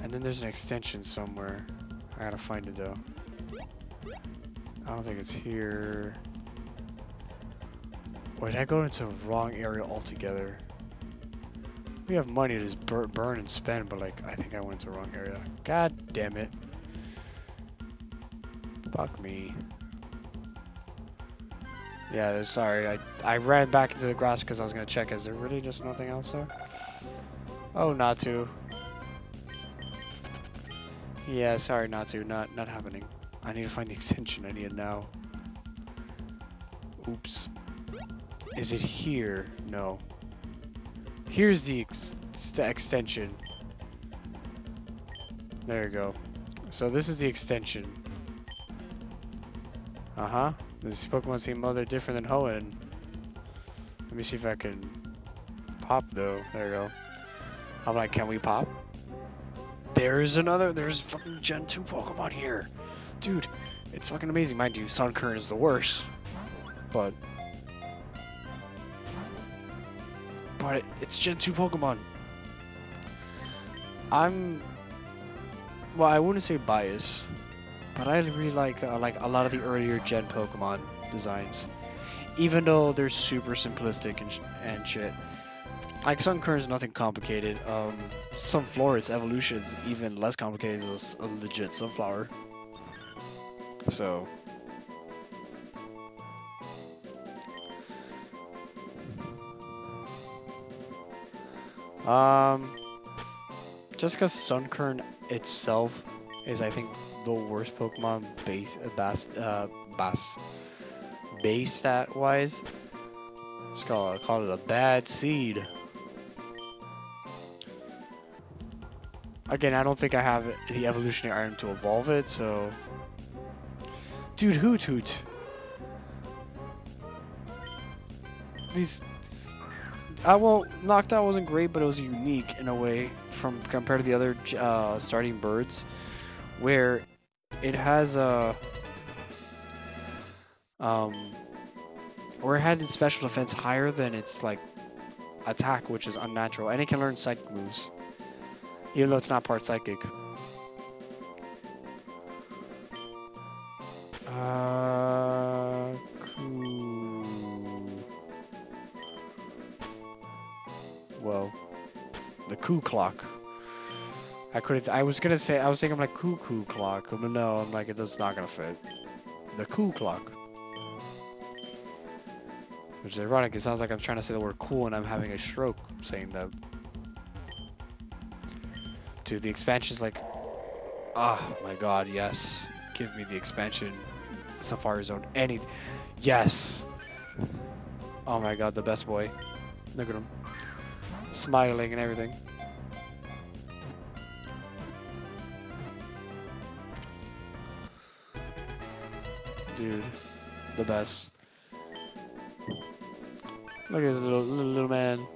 And then there's an extension somewhere. I gotta find it though. I don't think it's here. Wait, I go into the wrong area altogether? We have money to just bur burn and spend, but like, I think I went to the wrong area. God damn it. Fuck me. Yeah, sorry. I, I ran back into the grass because I was going to check. Is there really just nothing else there? Oh, not to. Yeah, sorry, not to. Not, not happening. I need to find the <laughs> extension. I need it now. Oops. Is it here? No. Here's the ex extension. There you go. So this is the extension. Uh-huh. This Pokemon seem mother different than Hoenn. Let me see if I can pop though. There you go. I'm like, can we pop? There's another, there's fucking Gen 2 Pokemon here. Dude, it's fucking amazing. Mind you, Sunkern is the worst. But... But it's Gen 2 Pokemon. I'm... Well, I wouldn't say biased. But I really like uh, like a lot of the earlier Gen Pokemon designs. Even though they're super simplistic and, sh and shit. Like is nothing complicated. Um, Sunflora, its evolution is even less complicated as a legit sunflower. So. Um, just because Sunkern itself is, I think, the worst Pokemon base, uh, bas, uh, bas, base stat wise. Just call it, call it a bad seed. Again, I don't think I have the evolutionary item to evolve it, so Dude, Hoothoot. These, uh, well, Out wasn't great, but it was unique in a way from compared to the other uh, starting birds, where it has a, um, or it had its special defense higher than its like attack, which is unnatural, and it can learn psychic moves, even though it's not part psychic. Uh. Well, the coup clock. I could I was gonna say I was thinking I'm like cuckoo clock, but no, I'm like it's not gonna fit. The coup clock. Which is ironic, it sounds like I'm trying to say the word cool and I'm having a stroke saying that. Dude, the expansion's like, oh my god, yes. Give me the expansion. Safari Zone, Any. Yes! Oh my god, the best boy. Look at him. Smiling and everything. Dude, the best. Look at this little, little, little man.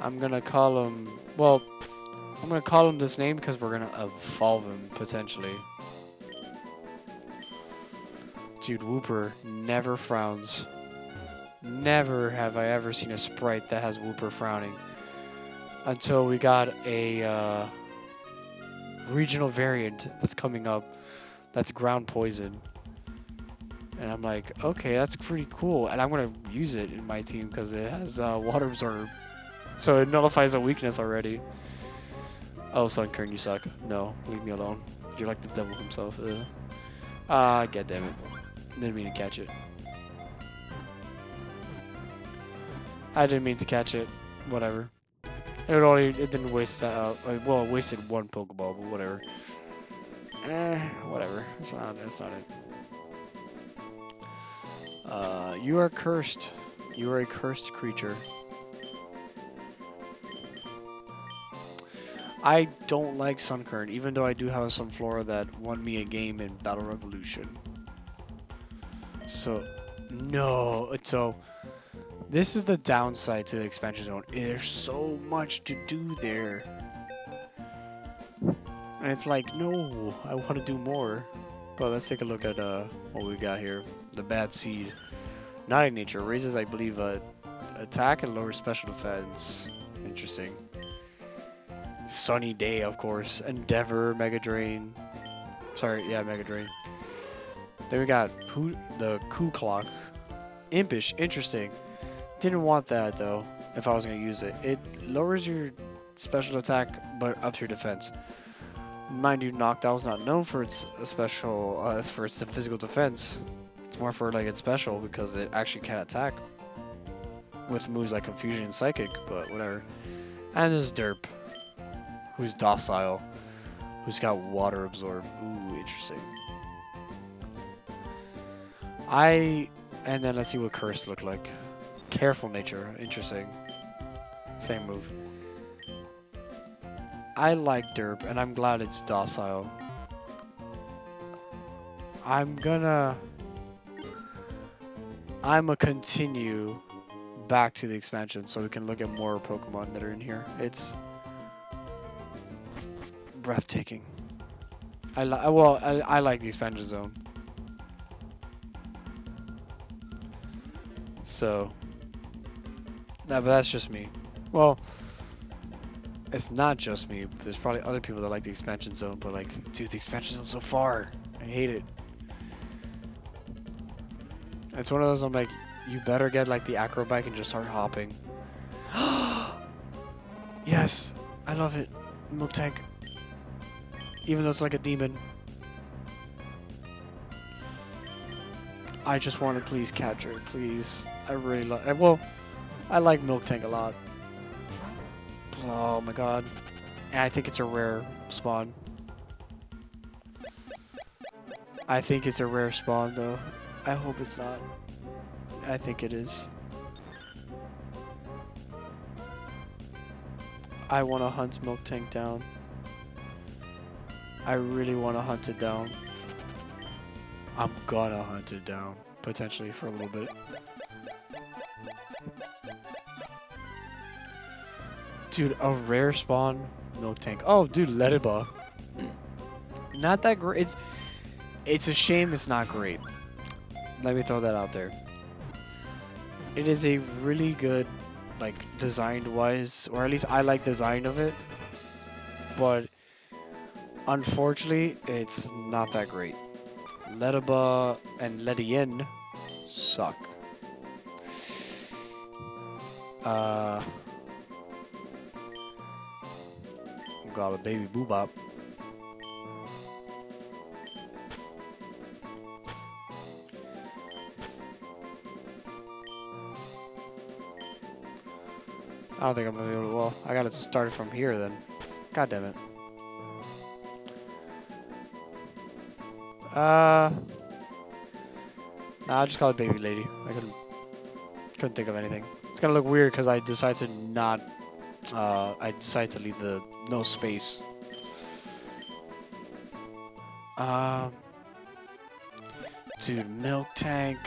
I'm gonna call him, well, I'm gonna call him this name because we're gonna evolve him potentially. Dude, Wooper never frowns. Never have I ever seen a sprite that has Wooper frowning. Until we got a uh, regional variant that's coming up that's ground poison. And I'm like, okay, that's pretty cool. And I'm going to use it in my team because it has uh, water absorb. So it nullifies a weakness already. Oh, Sunkern, you suck. No, leave me alone. You're like the devil himself. Ah, uh, god damn it. Didn't mean to catch it. I didn't mean to catch it. Whatever. It only it didn't waste. Uh, well, it wasted one Pokeball, but whatever. Eh, whatever. It's not. It's not it. Uh, you are cursed. You are a cursed creature. I don't like Sunkern, even though I do have a Sunflora that won me a game in Battle Revolution. So, no, so this is the downside to the expansion zone. There's so much to do there. And it's like, no, I want to do more. But let's take a look at uh, what we got here. The Bad Seed. Naughty Nature raises, I believe, uh, attack and lowers special defense. Interesting. Sunny Day, of course. Endeavor, Mega Drain. Sorry, yeah, Mega Drain. Then we got Poo the Ku Clock. Impish, interesting. Didn't want that though, if I was going to use it. It lowers your special attack, but ups your defense. Mind you, Noctowl is not known for its special, uh, for its physical defense. It's more for like its special because it actually can attack with moves like Confusion and Psychic, but whatever. And there's Derp, who's docile, who's got Water Absorb. Ooh, interesting. I, and then let's see what Curse look like. Careful Nature, interesting. Same move. I like Derp, and I'm glad it's docile. I'm gonna... I'm gonna continue back to the expansion so we can look at more Pokemon that are in here. It's breathtaking. I li well, I, I like the expansion zone. So, no, but that's just me. Well, it's not just me. There's probably other people that like the expansion zone, but like, dude, the expansion zone's so far. I hate it. It's one of those I'm like, you better get like the acro bike and just start hopping. <gasps> yes, I love it. Miltank. Even though it's like a demon. I just want to please capture it, please. I really love. Well, I like Milk Tank a lot. Oh my god. And I think it's a rare spawn. I think it's a rare spawn though. I hope it's not. I think it is. I want to hunt Milk Tank down. I really want to hunt it down. I'm gonna hunt it down, potentially for a little bit. Dude, a rare spawn milk tank. Oh, dude, Ledyba. Not that great. It's it's a shame it's not great. Let me throw that out there. It is a really good, like, designed wise, or at least I like design of it. But unfortunately, it's not that great. Ledyba and Ledian suck. Uh, got a baby boobop. I don't think I'm gonna be able to, well, I gotta start from here then. God damn it. Uh, nah, I'll just call it baby lady. I couldn't, couldn't think of anything. It's gonna look weird because I decided to not, uh, I decided to leave the no space. Um, dude, Miltank.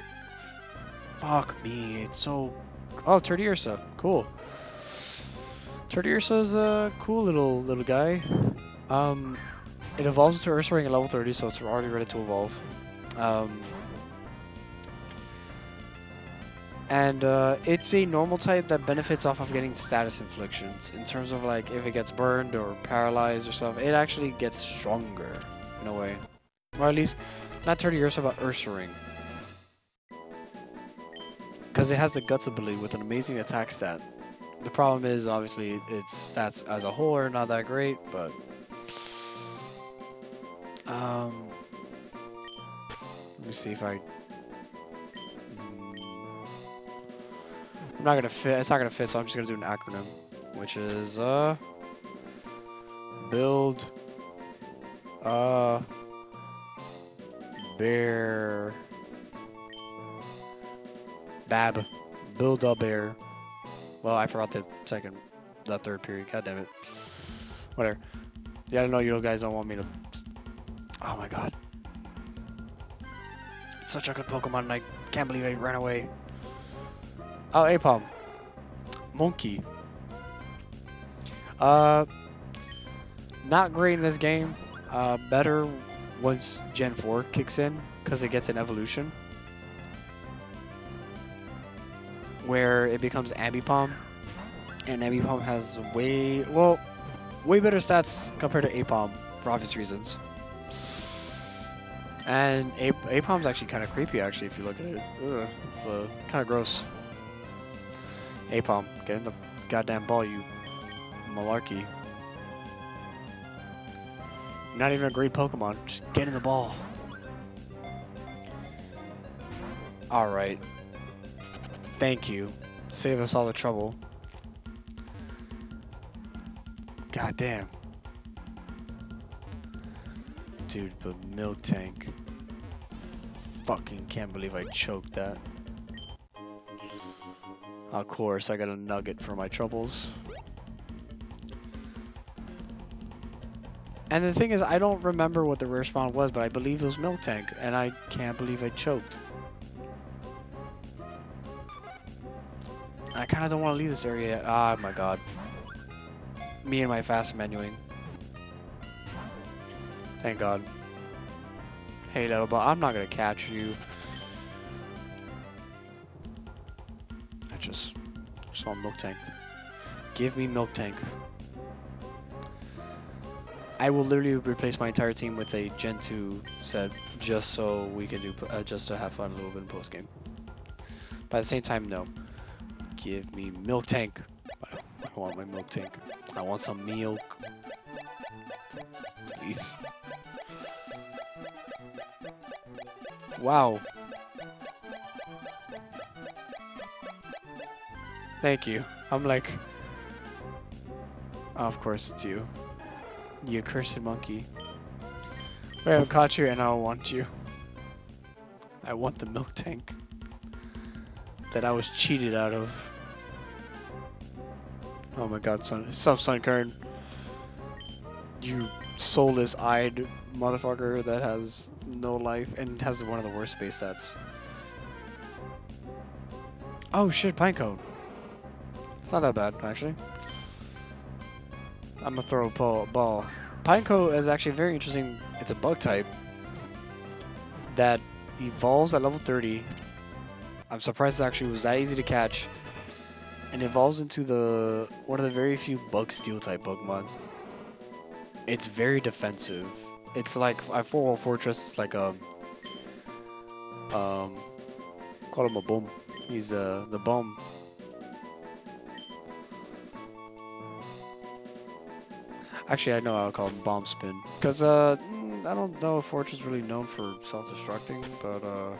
Fuck me, it's so. Oh, Teddiursa, cool. is a cool little little guy. Um, it evolves into Ursaring at level 30, so it's already ready to evolve. Um, and uh, it's a normal type that benefits off of getting status inflictions. In terms of like if it gets burned or paralyzed or something, it actually gets stronger in a way. Or at least, not Teddiursa, but Ursaring. Because it has the Guts ability with an amazing attack stat. The problem is, obviously, its stats as a whole are not that great, but um, let me see if I. I'm not gonna fit. It's not gonna fit, so I'm just gonna do an acronym, which is uh, build, uh, bear, Bab, Build-A-Bear. Well, I forgot the second, the third period. God damn it. Whatever. Yeah, I know you guys don't want me to. Oh my god. It's such a good Pokemon, and I can't believe I ran away. Oh, Aipom. Monkey. Uh, not great in this game. Uh, better once Gen 4 kicks in, because it gets an evolution. Where it becomes Ambipom. And Ambipom has way, well, way better stats compared to Aipom, for obvious reasons. And A Aipom's actually kind of creepy, actually, if you look at it. Ugh, it's uh, kind of gross. Aipom, get in the goddamn ball, you malarkey. Not even a great Pokemon, just get in the ball. Alright. Thank you. Save us all the trouble. God damn. Dude, but milk tank. Fucking can't believe I choked that. Of course, I got a nugget for my troubles. And the thing is, I don't remember what the rare spawn was, but I believe it was Milk Tank, and I can't believe I choked. I kind of don't want to leave this area yet. Oh my god. Me and my fast menuing. Thank god. Hey little but I'm not gonna catch you. Just, just want Milk Tank. Give me Milk Tank. I will literally replace my entire team with a Gen 2 set just so we can do, uh, just to have fun a little bit in post game. At the same time, no. Give me Milk Tank. I want my Milk Tank. I want some milk. Please. Wow. Thank you. I'm like... Oh, of course it's you. You accursed monkey. I haven't caught you and I want you. I want the milk tank. That I was cheated out of. Oh my god, son. Sup, Sunkern. You soulless eyed motherfucker that has no life and has one of the worst base stats. Oh shit, Pinecone. It's not that bad, actually. I'm gonna throw a ball. Pineco is actually very interesting. It's a bug type that evolves at level 30. I'm surprised it actually was that easy to catch. And evolves into the one of the very few bug steel type Pokemon. It's very defensive. It's like I Four Fortress. It's like a um, call him a boom. He's uh, the bomb Actually, I know I'll call him Bomb Spin. Because, uh, mm, I don't know if Forretress is really known for self-destructing, but, uh...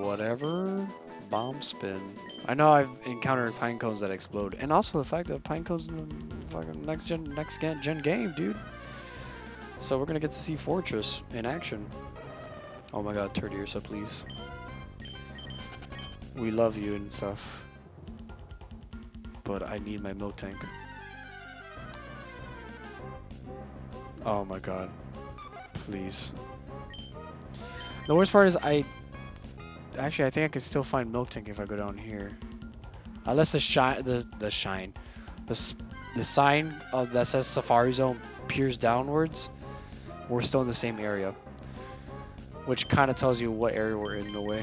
Whatever. Bomb Spin. I know I've encountered pine cones that explode. And also the fact that pine cones in the fucking next gen, next gen game, dude. So we're gonna get to see Forretress in action. Oh my god, Turdursa, please. We love you and stuff. But I need my milk tank. Oh my god. Please. The worst part is I... Actually, I think I can still find Milk Tank if I go down here. Unless the shine... The, the shine. The, the sign of, that says Safari Zone peers downwards. We're still in the same area. Which kind of tells you what area we're in, in a way.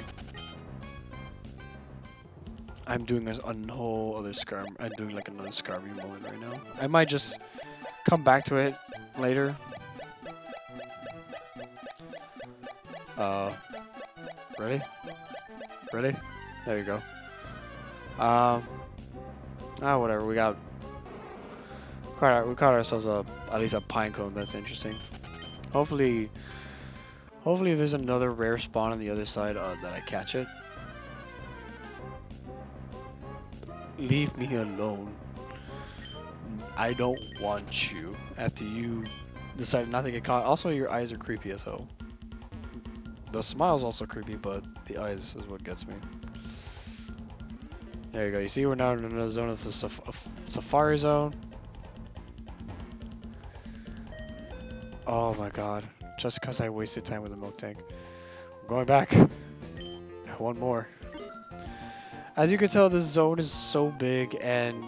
I'm doing a, a whole other Scar. I'm doing like another Scarby moment right now. I might just come back to it later. Uh, ready? Ready? There you go. Um, ah, whatever. We got we caught ourselves a at least a pine cone. That's interesting. Hopefully, hopefully there's another rare spawn on the other side uh, that I catch it. Leave me alone. I don't want you after you decided not to get caught. Also, your eyes are creepy as hell. The smile's also creepy, but the eyes is what gets me. There you go. You see, we're now in a zone of a, saf safari zone. Oh my god. Just because I wasted time with the milk tank. I'm going back. One more. As you can tell, this zone is so big and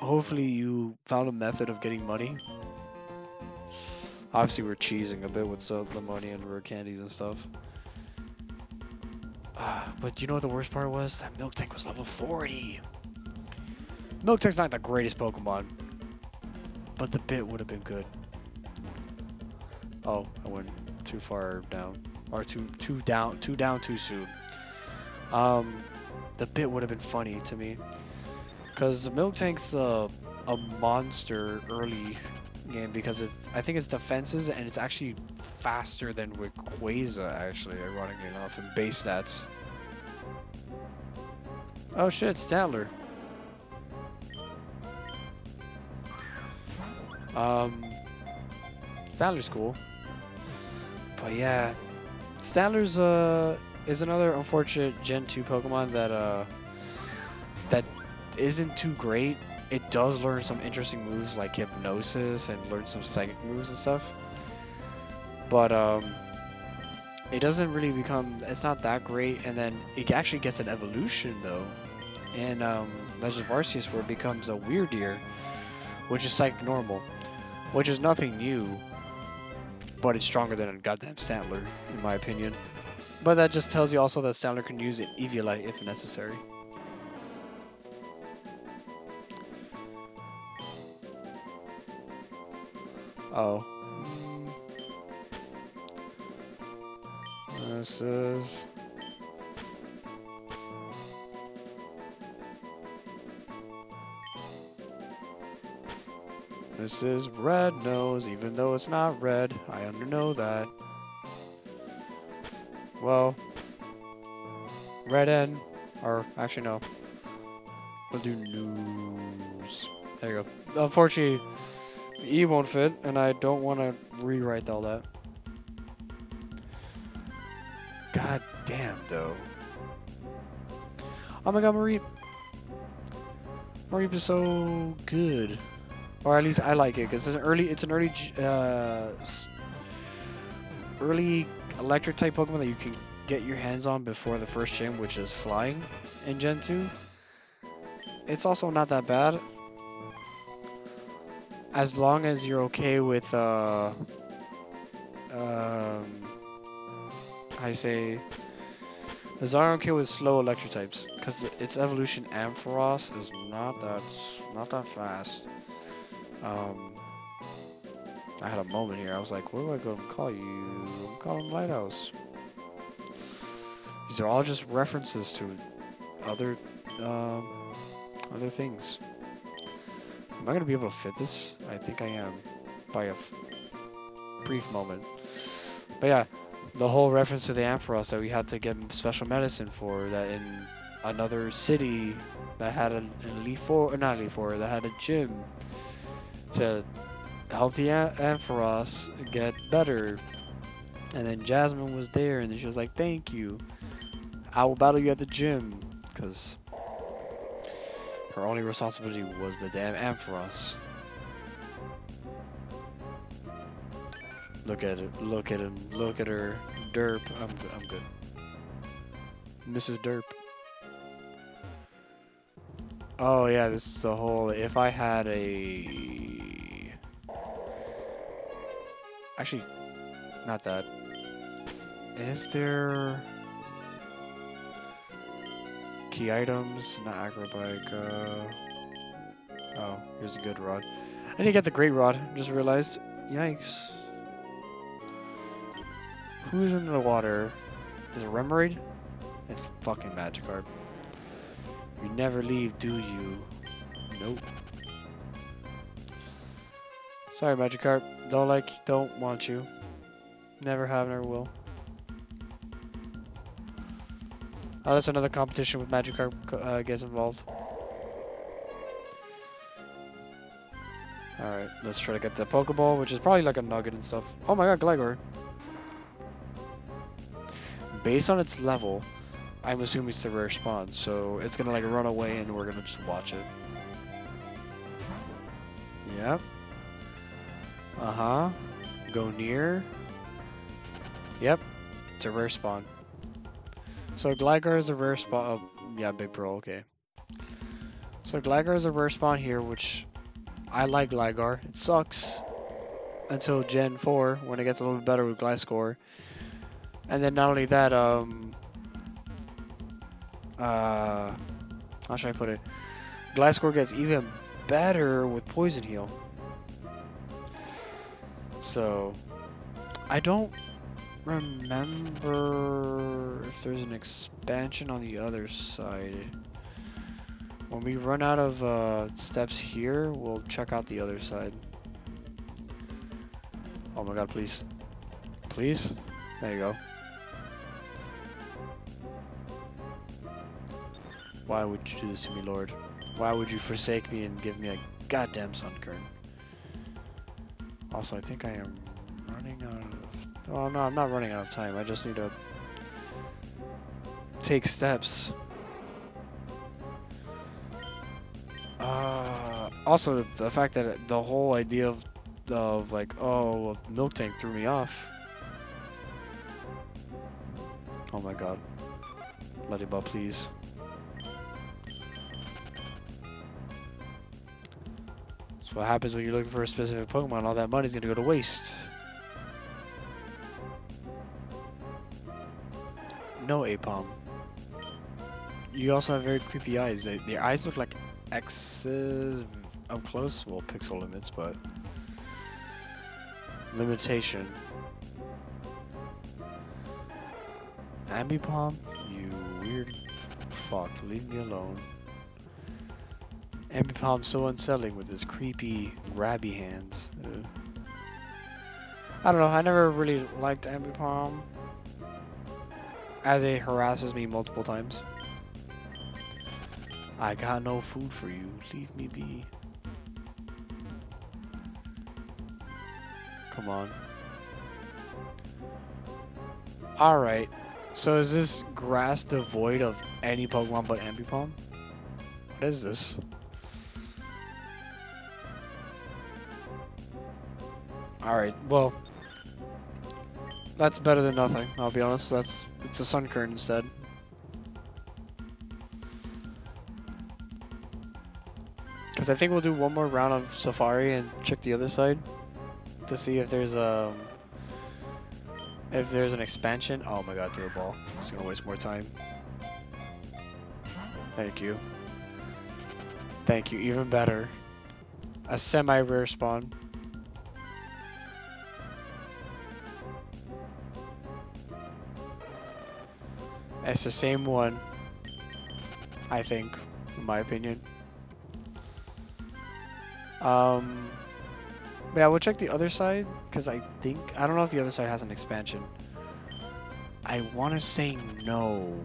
hopefully you found a method of getting money. Obviously we're cheesing a bit with the money and rare candies and stuff. Uh, but you know what the worst part was? That Milk Tank was level 40. Milk Tank's not the greatest Pokemon. But the bit would have been good. Oh, I went too far down. Or too too down too down too soon. Um the bit would have been funny to me. Cause the milk tank's a a monster early game because it's I think it's defenses and it's actually faster than Rayquaza actually, ironically enough, in base stats. Oh shit, Stantler. Um, Stantler's cool. But yeah, Stantler's uh is another unfortunate Gen 2 Pokemon that uh isn't too great it does learn some interesting moves like hypnosis and learn some psychic moves and stuff. But um, it doesn't really become, it's not that great. And then it actually gets an evolution though in um, Legend of Arceus where it becomes a Wyrdeer, which is psychic normal, which is nothing new, but it's stronger than a goddamn Stantler in my opinion. But that just tells you also that Stantler can use an Eviolite if necessary. Oh. This is... This is red nose, even though it's not red. I under know that. Well, red N, or actually no. We'll do news. There you go. Unfortunately, E won't fit, and I don't want to rewrite all that. God damn, though. Oh my god, Mareep. Mareep is so good. Or at least I like it, because it's an early, it's an early, uh, early electric type Pokemon that you can get your hands on before the first gym, which is flying in Gen 2. It's also not that bad as long as you're okay with uh um I say as long as okay with slow electric types because its evolution Ampharos is not that not that fast. Um I had a moment here I was like what do I go and call you? I'm calling Lighthouse. These are all just references to other um, other things Am I going to be able to fit this? I think I am by a brief moment. But yeah, the whole reference to the Ampharos that we had to get special medicine for, that in another city that had an Elite Four, not Elite Four, that had a gym to help the Ampharos get better. And then Jasmine was there, and she was like, "Thank you. I will battle you at the gym, because her only responsibility was the damn Ampharos. Look at it. Look at him. Look at her. Derp. I'm good. I'm good. Mrs. Derp. Oh yeah, this is the whole. If I had a. Actually, not that. Is there? Key items, not Acro Bike. Uh... Oh, here's a good rod. I need to get the great rod. Just realized. Yikes. Who's in the water? Is it Remoraid? It's fucking Magikarp. You never leave, do you? Nope. Sorry, Magikarp. Don't like, don't want you. Never have, never will. Oh, that's another competition with Magikarp uh, gets involved. Alright, let's try to get the Pokeball, which is probably like a nugget and stuff. Oh my god, Gligar. based on its level, I'm assuming it's the rare spawn. So it's gonna like run away and we're gonna just watch it. Yep. Uh-huh. Go near. Yep. It's a rare spawn. So Gligar is a rare spawn. Oh, yeah, Big Pearl, okay. So Gligar is a rare spawn here, which I like Gligar. It sucks until Gen 4 when it gets a little bit better with Gliscor. And then not only that, um, uh, how should I put it? Gliscor gets even better with Poison Heal. So, I don't remember if there's an expansion on the other side. When we run out of uh, steps here, we'll check out the other side. Oh my god, please. Please? There you go. Why would you do this to me, Lord? Why would you forsake me and give me a goddamn Sunkern? Also, I think I am running out of... Oh no, I'm not running out of time. I just need to take steps. Uh, also, the fact that the whole idea of, of like, oh, milk tank threw me off. Oh my god. Let it up, please. That's what happens when you're looking for a specific Pokemon. All that money's gonna go to waste. No Aipom. You also have very creepy eyes. They, their eyes look like X's up close. Well, pixel limits, but limitation. Ambipom, you weird fuck. Leave me alone. Ambipom's so unsettling with his creepy, grabby hands. I don't know, I never really liked Ambipom. As it harasses me multiple times. I got no food for you, leave me be. Come on. Alright, so is this grass devoid of any Pokemon but Ambipom? What is this? Alright, well. That's better than nothing, I'll be honest. That's it's a Sunkern instead. Because I think we'll do one more round of Safari and check the other side to see if there's um if there's an expansion. Oh my god, through a ball. It's gonna waste more time. Thank you. Thank you, even better. A semi-rare spawn. It's the same one, I think, in my opinion. Um, yeah, we'll check the other side, because I think, I don't know if the other side has an expansion. I want to say no,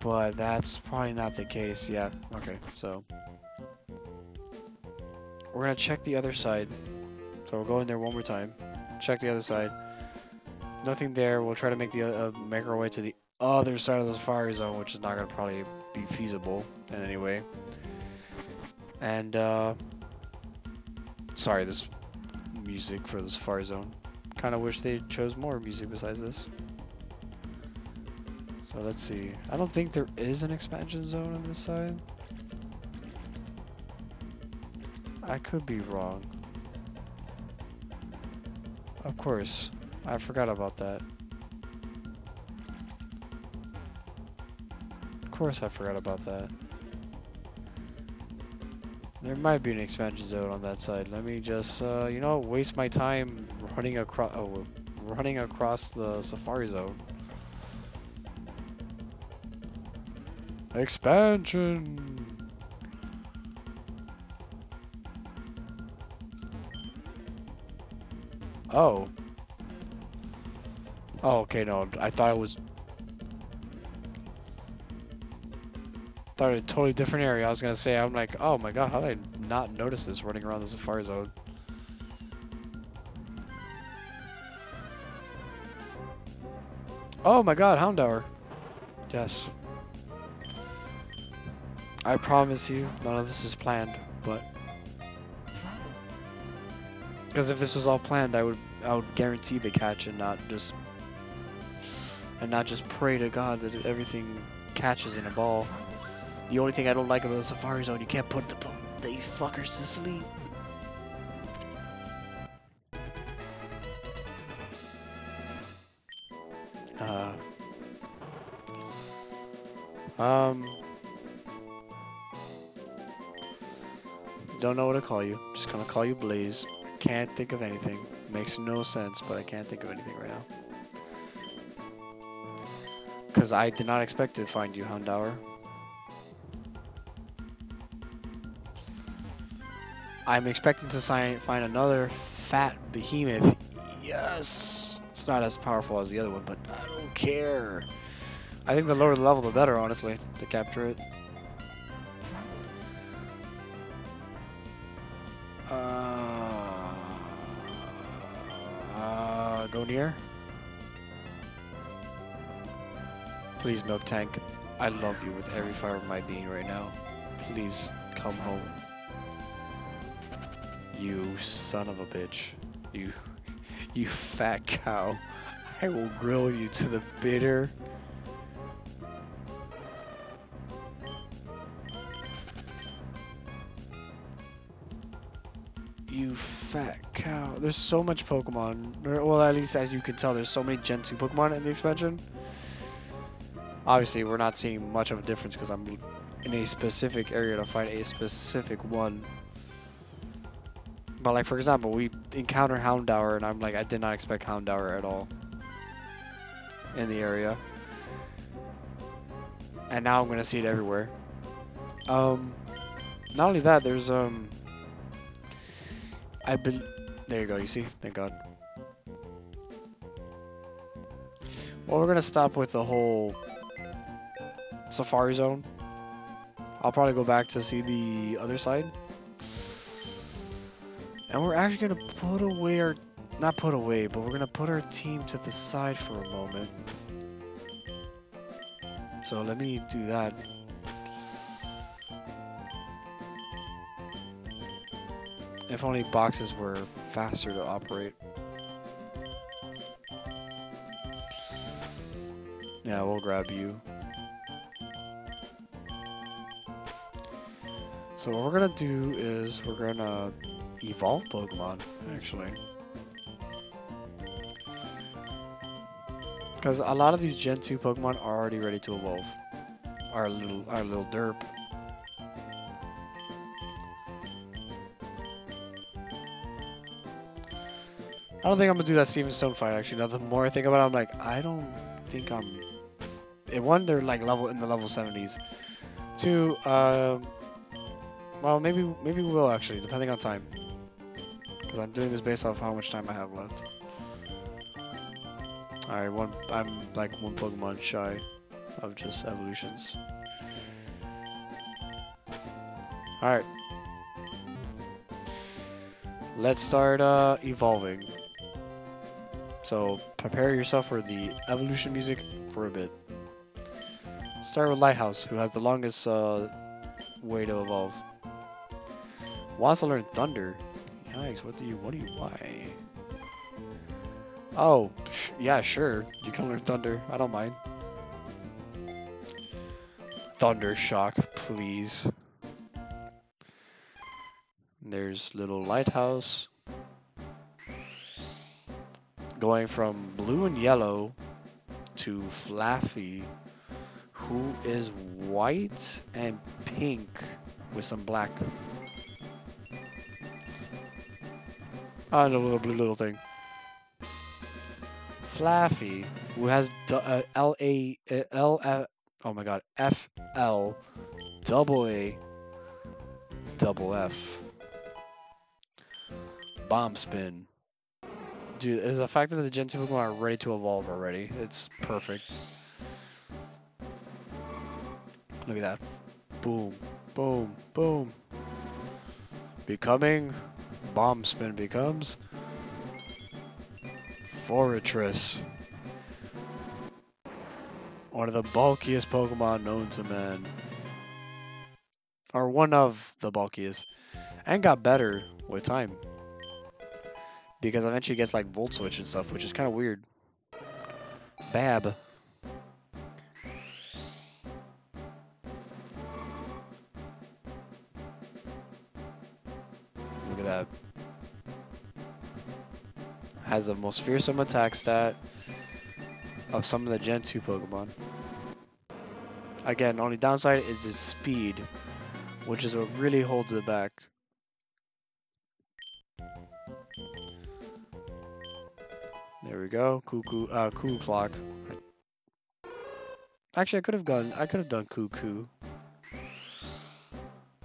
but that's probably not the case. Yeah, okay, so. We're going to check the other side. So we'll go in there one more time, check the other side. Nothing there. We'll try to make the uh, make our way to the other side of the Safari Zone, which is not going to probably be feasible in any way. And, uh, sorry, this music for the Safari Zone. Kind of wish they chose more music besides this. So let's see. I don't think there is an expansion zone on this side. I could be wrong. Of course. I forgot about that. Of course I forgot about that. There might be an expansion zone on that side. Let me just, uh, you know, waste my time running across, oh, running across the Safari Zone. Expansion! Oh. Oh, okay, no, I thought it was... Thought it a totally different area. I was gonna say, I'm like, oh my god, how did I not notice this running around the Safari Zone? Oh my god, Houndour. Yes. I promise you, none of this is planned, but... Because if this was all planned, I would I would guarantee the catch and not just and not just pray to God that everything catches in a ball. The only thing I don't like about the Safari Zone, you can't put the, these fuckers to sleep. Uh, um, don't know what to call you. Just gonna call you Blaze. Can't think of anything. Makes no sense, but I can't think of anything right now. Because I did not expect to find you, Houndour. I'm expecting to sign, find another fat behemoth. Yes! It's not as powerful as the other one, but I don't care. I think the lower the level, the better, honestly, to capture it. Uh, uh, go near. Please, Milk Tank. I love you with every fiber of my being right now. Please come home. You son of a bitch. You, <laughs> you fat cow. I will grill you to the bitter. You fat cow. There's so much Pokemon. Well, at least as you can tell, there's so many Gen 2 Pokemon in the expansion. Obviously, we're not seeing much of a difference because I'm in a specific area to find a specific one. But like, for example, we encounter Houndour and I'm like, I did not expect Houndour at all in the area. And now I'm gonna see it everywhere. Um, not only that, there's um, I've been there you go. You see, thank God. Well, we're gonna stop with the whole Safari Zone. I'll probably go back to see the other side. And we're actually gonna put away our, not put away, but we're gonna put our team to the side for a moment. So let me do that. If only boxes were faster to operate. Yeah, we'll grab you. So what we're gonna do is we're gonna evolve Pokemon, actually. Because a lot of these Gen 2 Pokemon are already ready to evolve. Our little, our little derp. I don't think I'm gonna do that Steven Stone fight actually. Now the more I think about it, I'm like, I don't think I'm. It, one, they're like level in the level 70s. Two, um, well, maybe maybe we will actually, depending on time. Because I'm doing this based off how much time I have left. Alright, one I'm like one Pokemon shy of just evolutions. Alright. Let's start uh, evolving. So prepare yourself for the evolution music for a bit. Start with Lighthouse, who has the longest uh, way to evolve. To learn Thunder. Yikes, what do you, what do you, why? Oh, yeah, sure. You can learn Thunder. I don't mind. Thunder Shock, please. There's little lighthouse. Going from blue and yellow to Flaaffy, who is white and pink with some black. Oh, the little blue little thing. Flaaffy, who has uh, L A uh, L F. Oh my God, F L double A double F. Bomb spin. Dude, is the fact that the Gen 2 Pokemon are ready to evolve already. It's perfect. Look at that. Boom, boom, boom. Becoming bomb spin becomes Forretress. One of the bulkiest Pokemon known to man. Or one of the bulkiest. And got better with time. Because eventually gets like Volt Switch and stuff, which is kind of weird. Bab. That. Has the most fearsome attack stat of some of the Gen 2 Pokemon. Again, only downside is its speed, which is what really holds it back. There we go. Cuckoo, uh, Coo Clock. Actually, I could have gone. I could have done Cuckoo.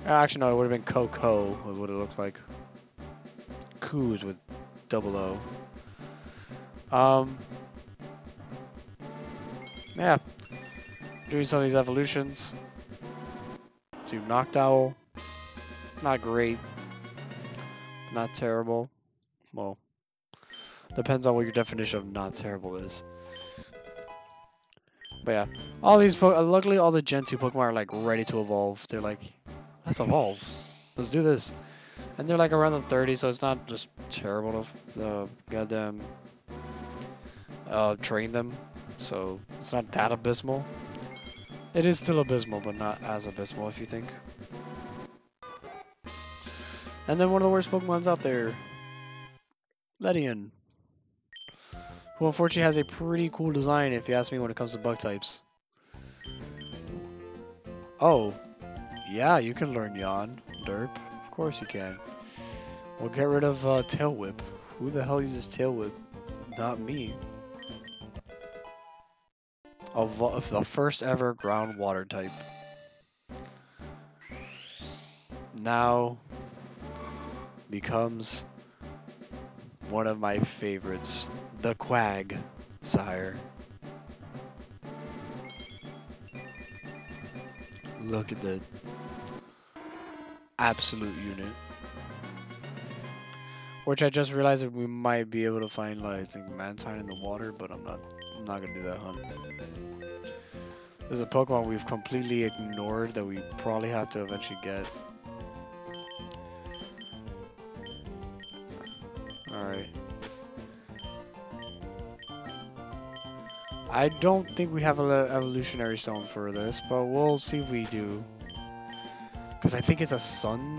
Actually, no, it would have been Coco. What it looked like. Coos with double O. Um. Yeah. Doing some of these evolutions. Do Noctowl. Not great. Not terrible. Well, depends on what your definition of not terrible is. But yeah, all these, luckily all the Gen 2 Pokemon are like ready to evolve. They're like, let's evolve. Let's do this. And they're like around the 30, so it's not just terrible to uh, goddamn uh, train them. So it's not that abysmal. It is still abysmal, but not as abysmal if you think. And then one of the worst Pokemons out there, Ledian. Who unfortunately has a pretty cool design if you ask me when it comes to bug types. Oh, yeah, you can learn Yawn, Derp. Course you can. We'll get rid of uh, Tail Whip. Who the hell uses Tail Whip? Not me. Of the first ever groundwater type. Now becomes one of my favorites, the Quag Sire. Look at the absolute unit. Which I just realized that we might be able to find like I think Mantine in the water, but I'm not I'm not gonna do that hunt. There's a Pokemon we've completely ignored that we probably have to eventually get. Alright. I don't think we have an evolutionary stone for this, but we'll see if we do. Because I think it's a sunstone?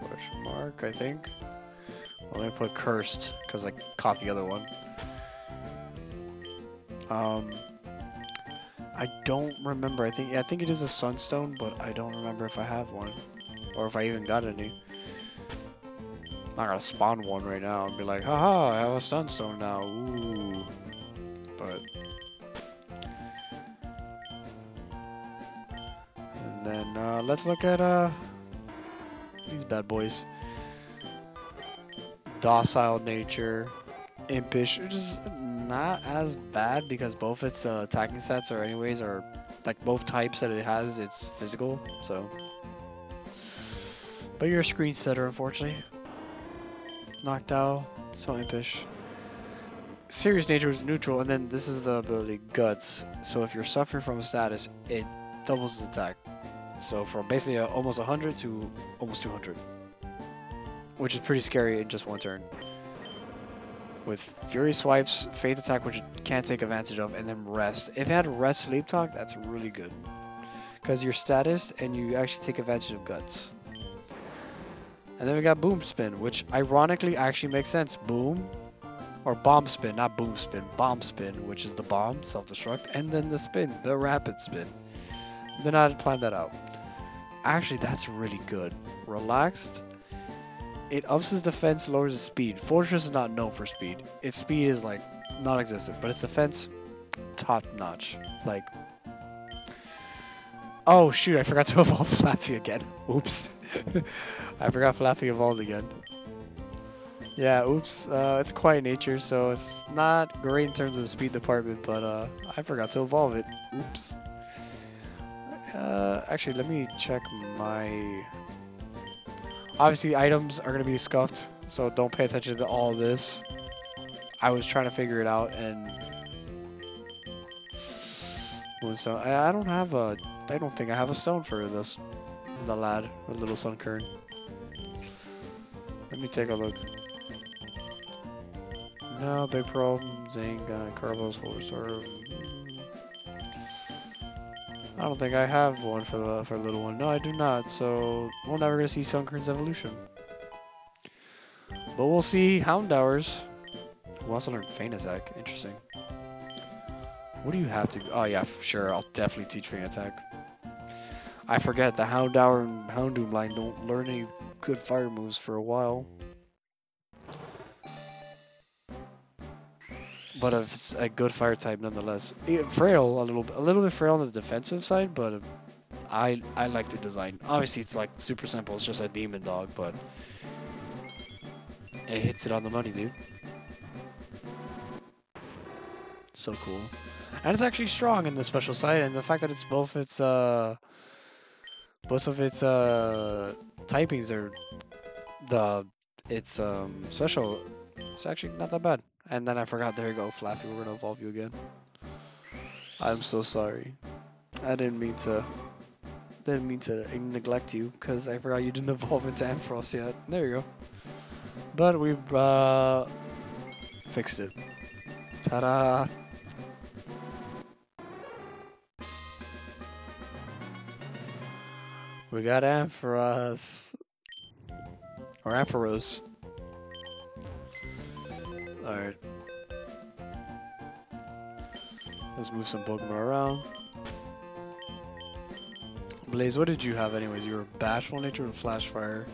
Question mark, I think. Well, let me put cursed, because I caught the other one. Um, I don't remember. I think I think it is a sunstone, but I don't remember if I have one. Or if I even got any. I'm not gonna spawn one right now and be like, haha, I have a sunstone now. Ooh. But And then uh, let's look at uh these bad boys. Docile nature, impish, is not as bad because both its uh, attacking stats are anyways are like both types that it has, it's physical, so. But you're a screen setter, unfortunately. Knocked out, so impish. Serious nature is neutral, and then this is the ability Guts. So if you're suffering from a status, it doubles its attack. So from basically a, almost 100 to almost 200. Which is pretty scary in just one turn. With Fury Swipes, Faith Attack, which can't take advantage of, and then Rest. If it had Rest Sleep Talk, that's really good. Because you're status, and you actually take advantage of Guts. And then we got Boom Spin, which ironically actually makes sense. Boom, or Bomb Spin, not Boom Spin, Bomb Spin, which is the bomb, self-destruct, and then the spin, the rapid spin. Then I'd plan that out. Actually, that's really good. Relaxed. It ups its defense, lowers its speed. Forretress is not known for speed. Its speed is like non-existent, but its defense, top notch. Like, oh shoot, I forgot to <laughs> evolve Flaaffy again. Oops. <laughs> I forgot Flaaffy evolved again. Yeah, oops. Uh, it's quiet nature, so it's not great in terms of the speed department, but uh, I forgot to evolve it. Oops. Uh, actually, let me check my... Obviously, items are going to be scuffed, so don't pay attention to all this. I was trying to figure it out, and Moonstone. I, don't have a. I don't think I have a stone for this. The lad, the little Sunkern. Let me take a look. No, big problem. Zinc, uh, Carbos, full store. I don't think I have one for the for little one. No, I do not. So we're never gonna see Sunkern's evolution. But we'll see Houndours. Who also learned Feint Attack. Interesting. What do you have to? Oh yeah, sure. I'll definitely teach Feint Attack. I forget the Houndour and Houndoom line don't learn any good fire moves for a while. But it's a good fire type nonetheless. Frail a little, a little bit frail on the defensive side, but uh, I I like the design. Obviously, it's like super simple. It's just a demon dog, but it hits it on the money, dude. So cool, and it's actually strong in the special side, and the fact that it's both its uh both of its uh typings are the its um special. It's actually not that bad. And then I forgot, there you go, Flappy, we're gonna evolve you again. I'm so sorry. I didn't mean to, didn't mean to neglect you, because I forgot you didn't <laughs> evolve into Ampharos yet. There you go. But we uh, fixed it. Ta-da! We got Ampharos. Or Ampharos. Alright. Let's move some Pokemon around. Blaze, what did you have anyways? You were Bashful Nature and Flash Fire.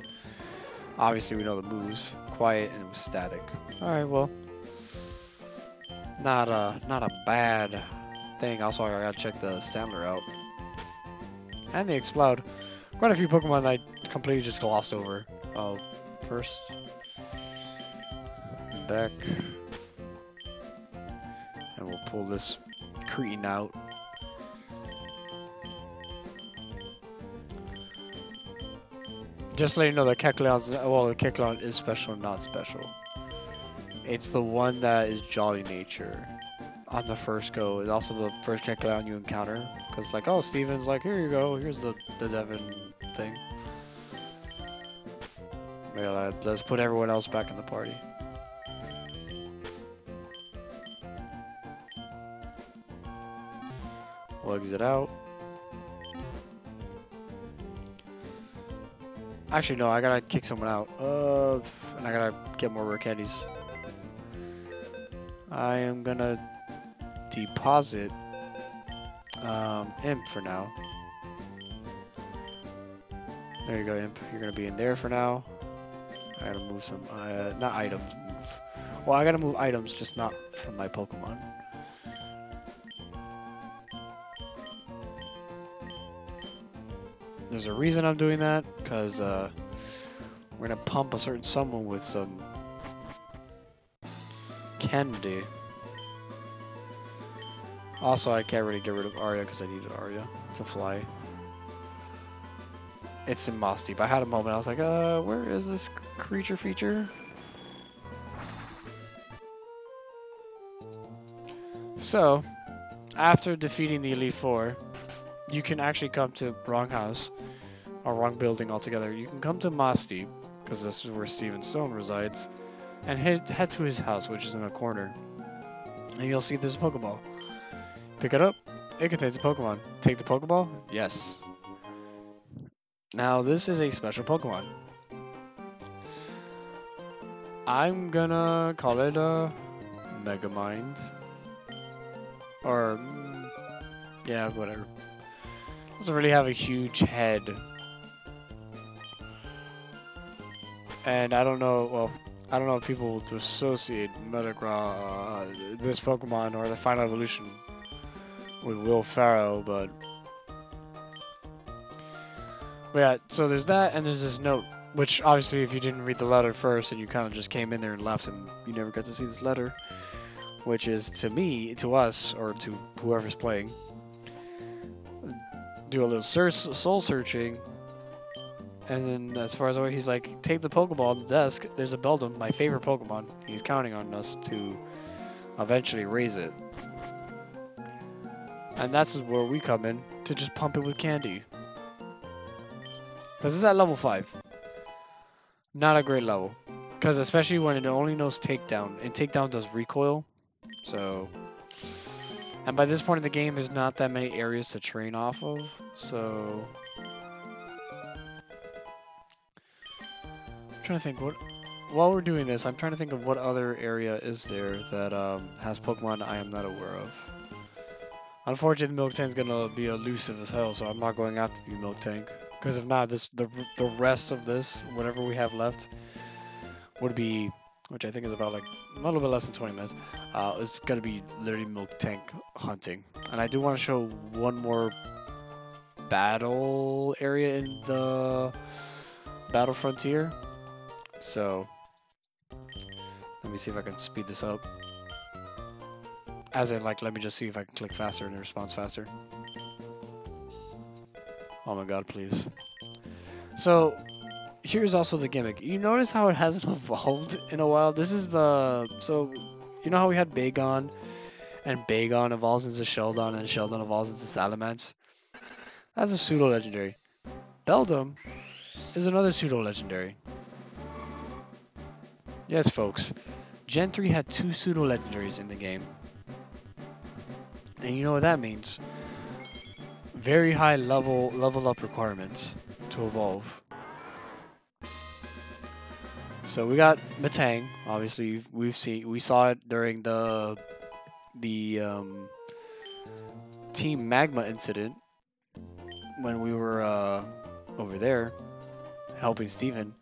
Obviously we know the moves. Quiet and Static. Alright, well. Not a, not a bad thing. Also, I gotta check the Stantler out. And the Exploud. Quite a few Pokemon I completely just glossed over. Oh, first back. And we'll pull this Cretin out. Just let you know that Kecleon's, well, Kecleon is special, not special. It's the one that is Jolly Nature on the first go. It's also the first Kecleon you encounter. Because like, oh, Steven's like, here you go, here's the, the Devon thing. Let's put everyone else back in the party. We'll exit out. Actually, no, I gotta kick someone out. Uh, and I gotta get more rare candies. I am gonna deposit um, Imp for now. There you go, Imp. You're gonna be in there for now. I gotta move some, uh, not items. Well, I gotta move items, just not from my Pokemon. There's a reason I'm doing that, because uh, we're gonna pump a certain someone with some candy. Also, I can't really get rid of Arya because I needed Arya to fly. It's in Mossdeep. I had a moment, I was like, uh, where is this creature feature? So, after defeating the Elite Four, you can actually come to wrong house or wrong building altogether. You can come to Deep because this is where Steven Stone resides, and head head to his house, which is in the corner, and you'll see there's a Pokeball. Pick it up. It contains a Pokemon. Take the Pokeball. Yes. Now this is a special Pokemon. I'm gonna call it a Megamind. Or, mm, yeah, whatever doesn't really have a huge head. And I don't know, well, I don't know if people would associate Metagross, uh, this Pokemon, or the final evolution with Will Ferrell, but... But yeah, so there's that, and there's this note, which obviously if you didn't read the letter first and you kind of just came in there and left and you never got to see this letter, which is to me, to us, or to whoever's playing, do a little soul searching. And then as far as he's like, take the Pokeball on the desk. There's a Beldum, my favorite Pokemon. He's counting on us to eventually raise it. And that's where we come in to just pump it with candy. Because it's at level 5. Not a great level. Because especially when it only knows takedown. And takedown does recoil. So... And by this point in the game, there's not that many areas to train off of. So... I'm trying to think what while we're doing this, I'm trying to think of what other area is there that um, has Pokemon I am not aware of. Unfortunately, the Milk is gonna be elusive as hell, so I'm not going after the Miltank. Because if not, this the the rest of this, whatever we have left, would be, which I think is about like a little bit less than 20 minutes. Uh, it's gonna be literally Miltank hunting, and I do want to show one more battle area in the Battle Frontier. So let me see if I can speed this up. As in, like, let me just see if I can click faster and it responds faster. Oh my god, please. So, here's also the gimmick. You notice how it hasn't <laughs> evolved in a while? This is the... So, you know how we had Bagon? And Bagon evolves into Shelgon and Shelgon evolves into Salamence? That's a pseudo-legendary. Beldum is another pseudo-legendary. Yes, folks. Gen 3 had two pseudo-legendaries in the game. And you know what that means. Very high level level up requirements to evolve. So we got Metang, obviously we've seen we saw it during the the um, Team Magma incident when we were uh, over there helping Steven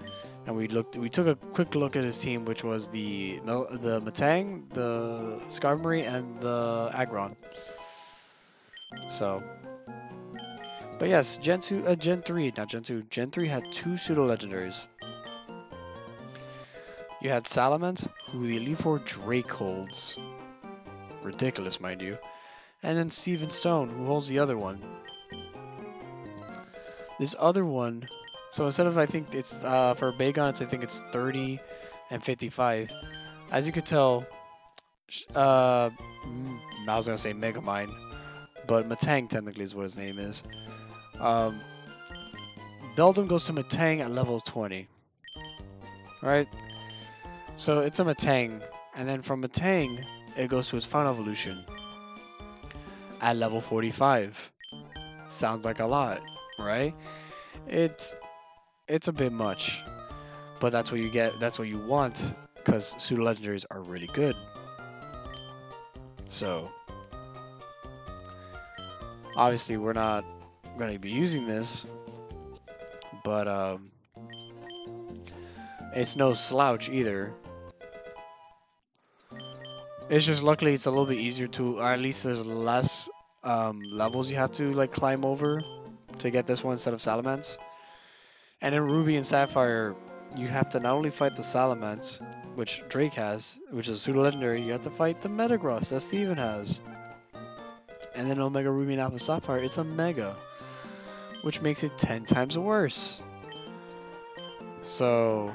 and we looked we took a quick look at his team which was the the Metang, the Skarmory and the Aggron. So But yes, Gen 2 uh, Gen 3, not Gen 2. Gen 3 had two pseudo legendaries. You had Salamence, who the Elite Four Drake holds. Ridiculous, mind you. And then Steven Stone, who holds the other one. This other one so instead of, I think it's, uh, for Bagon, it's, I think it's 30 and 55. As you could tell, uh, I was going to say Megamind, but Metang technically is what his name is. Um, Beldum goes to Metang at level 20. Right? So it's a Metang, and then from Metang, it goes to its final evolution at level 45. Sounds like a lot, right? It's it's a bit much. But that's what you get, that's what you want, because pseudo legendaries are really good. So, obviously we're not going to be using this, but um, it's no slouch either. It's just luckily it's a little bit easier to, or at least there's less um, levels you have to like climb over to get this one instead of Salamence. And in Ruby and Sapphire, you have to not only fight the Salamence, which Drake has, which is pseudo-legendary, you have to fight the Metagross that Steven has. And then Omega Ruby and Alpha Sapphire, it's a Mega, which makes it 10 times worse. So,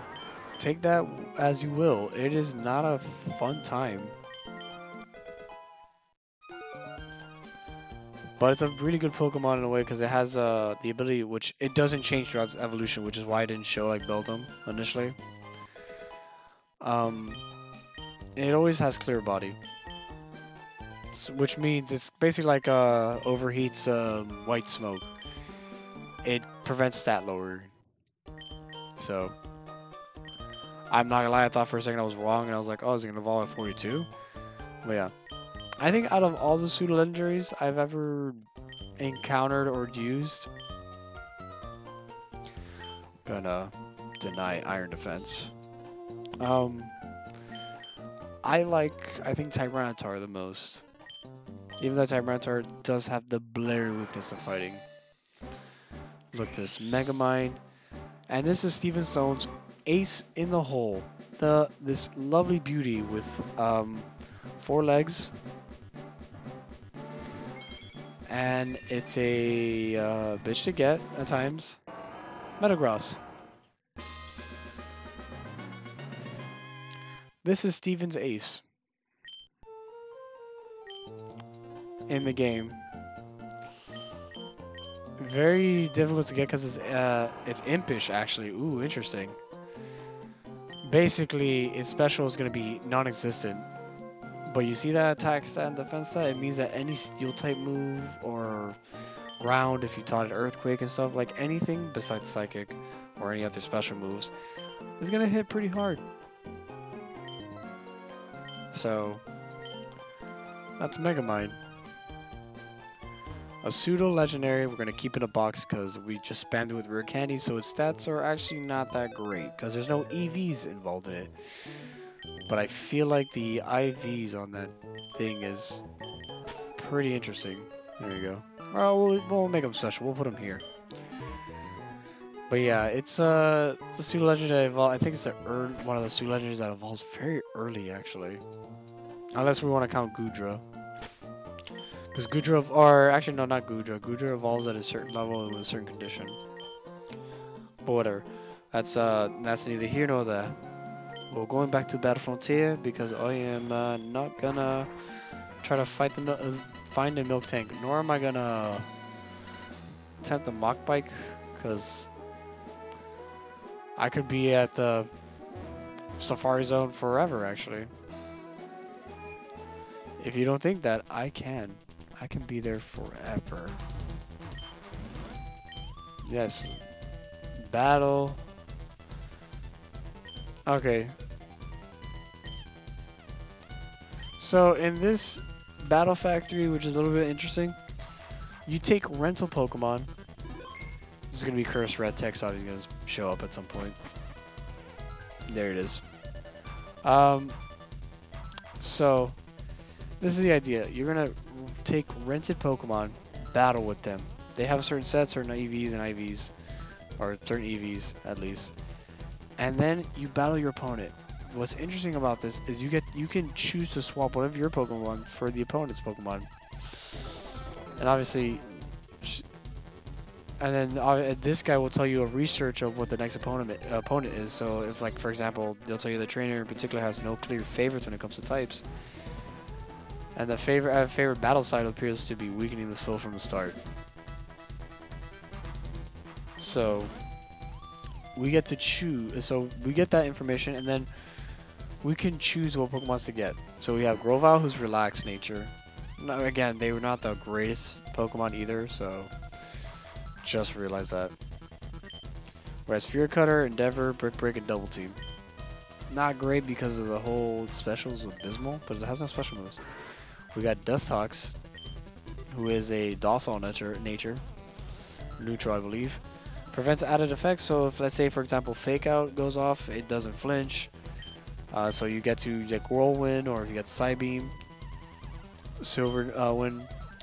take that as you will. It is not a fun time. But it's a really good Pokemon in a way because it has uh, the ability which it doesn't change throughout evolution, which is why I didn't show like Beldum initially. Um, it always has clear body, which means it's basically like uh, overheats uh, white smoke. It prevents stat lower. So, I'm not gonna lie, I thought for a second I was wrong, and I was like, oh, is it gonna evolve at 42? But yeah. I think out of all the pseudo legendaries I've ever encountered or used, gonna deny Iron Defense. Um, I like, I think Tyranitar the most. Even though Tyranitar does have the blurry weakness of fighting. Look this, Megamind. And this is Steven Stone's ace in the hole. The This lovely beauty with um, four legs, and it's a uh, bitch to get at times. Metagross. This is Steven's ace in the game. Very difficult to get because it's uh it's impish actually. Ooh, interesting. Basically, its special is gonna be non-existent. But you see that attack stat and defense stat? It means that any steel type move or round, if you taught it earthquake and stuff, like anything besides psychic or any other special moves, is gonna hit pretty hard. So that's Megamind. A pseudo legendary, we're gonna keep in a box because we just spammed it with rare candy, so its stats are actually not that great because there's no EVs involved in it. But I feel like the IVs on that thing is pretty interesting. There you go. Well, we'll, we'll make them special. We'll put them here. But yeah, it's uh, it's a pseudo legendary evolve. I think it's the one of the pseudo legends that evolves very early, actually. Unless we want to count Goodra. Because Goodra, or actually no, not Goodra. Goodra evolves at a certain level with a certain condition. But whatever. That's uh, that's neither here nor there. Well, going back to Battle Frontier because I am uh, not gonna try to fight the uh, find a Miltank, nor am I gonna attempt the Mach Bike because I could be at the Safari Zone forever. Actually, if you don't think that, I can. I can be there forever. Yes. Battle. Okay. So in this Battle Factory, which is a little bit interesting, you take rental Pokemon. This is to be Cursed Red text, obviously to show up at some point. There it is. Um, so, this is the idea. You're to take rented Pokemon, battle with them. They have certain sets, certain EVs and IVs, or certain EVs at least. And then you battle your opponent. What's interesting about this is you get you can choose to swap one of your Pokemon for the opponent's Pokemon. And obviously, and then uh, this guy will tell you a research of what the next opponent opponent is. So if like for example, they'll tell you the trainer in particular has no clear favorites when it comes to types. And the favorite uh, favorite battle side appears to be weakening the foe from the start. So we get to choose. So we get that information, and then we can choose what Pokemon to get. So we have Grovyle, who's relaxed nature. Again, they were not the greatest Pokemon either, so just realized that. Whereas Fury Cutter, Endeavor, Brick Break, and Double Team. Not great because of the whole specials Abysmal, but it has no special moves. We got Dustox, who is a docile nature, nature neutral, I believe. Prevents added effects, so if let's say for example Fake Out goes off, it doesn't flinch. Uh, so you get to get Whirlwind, or if you get Psybeam, Silver uh.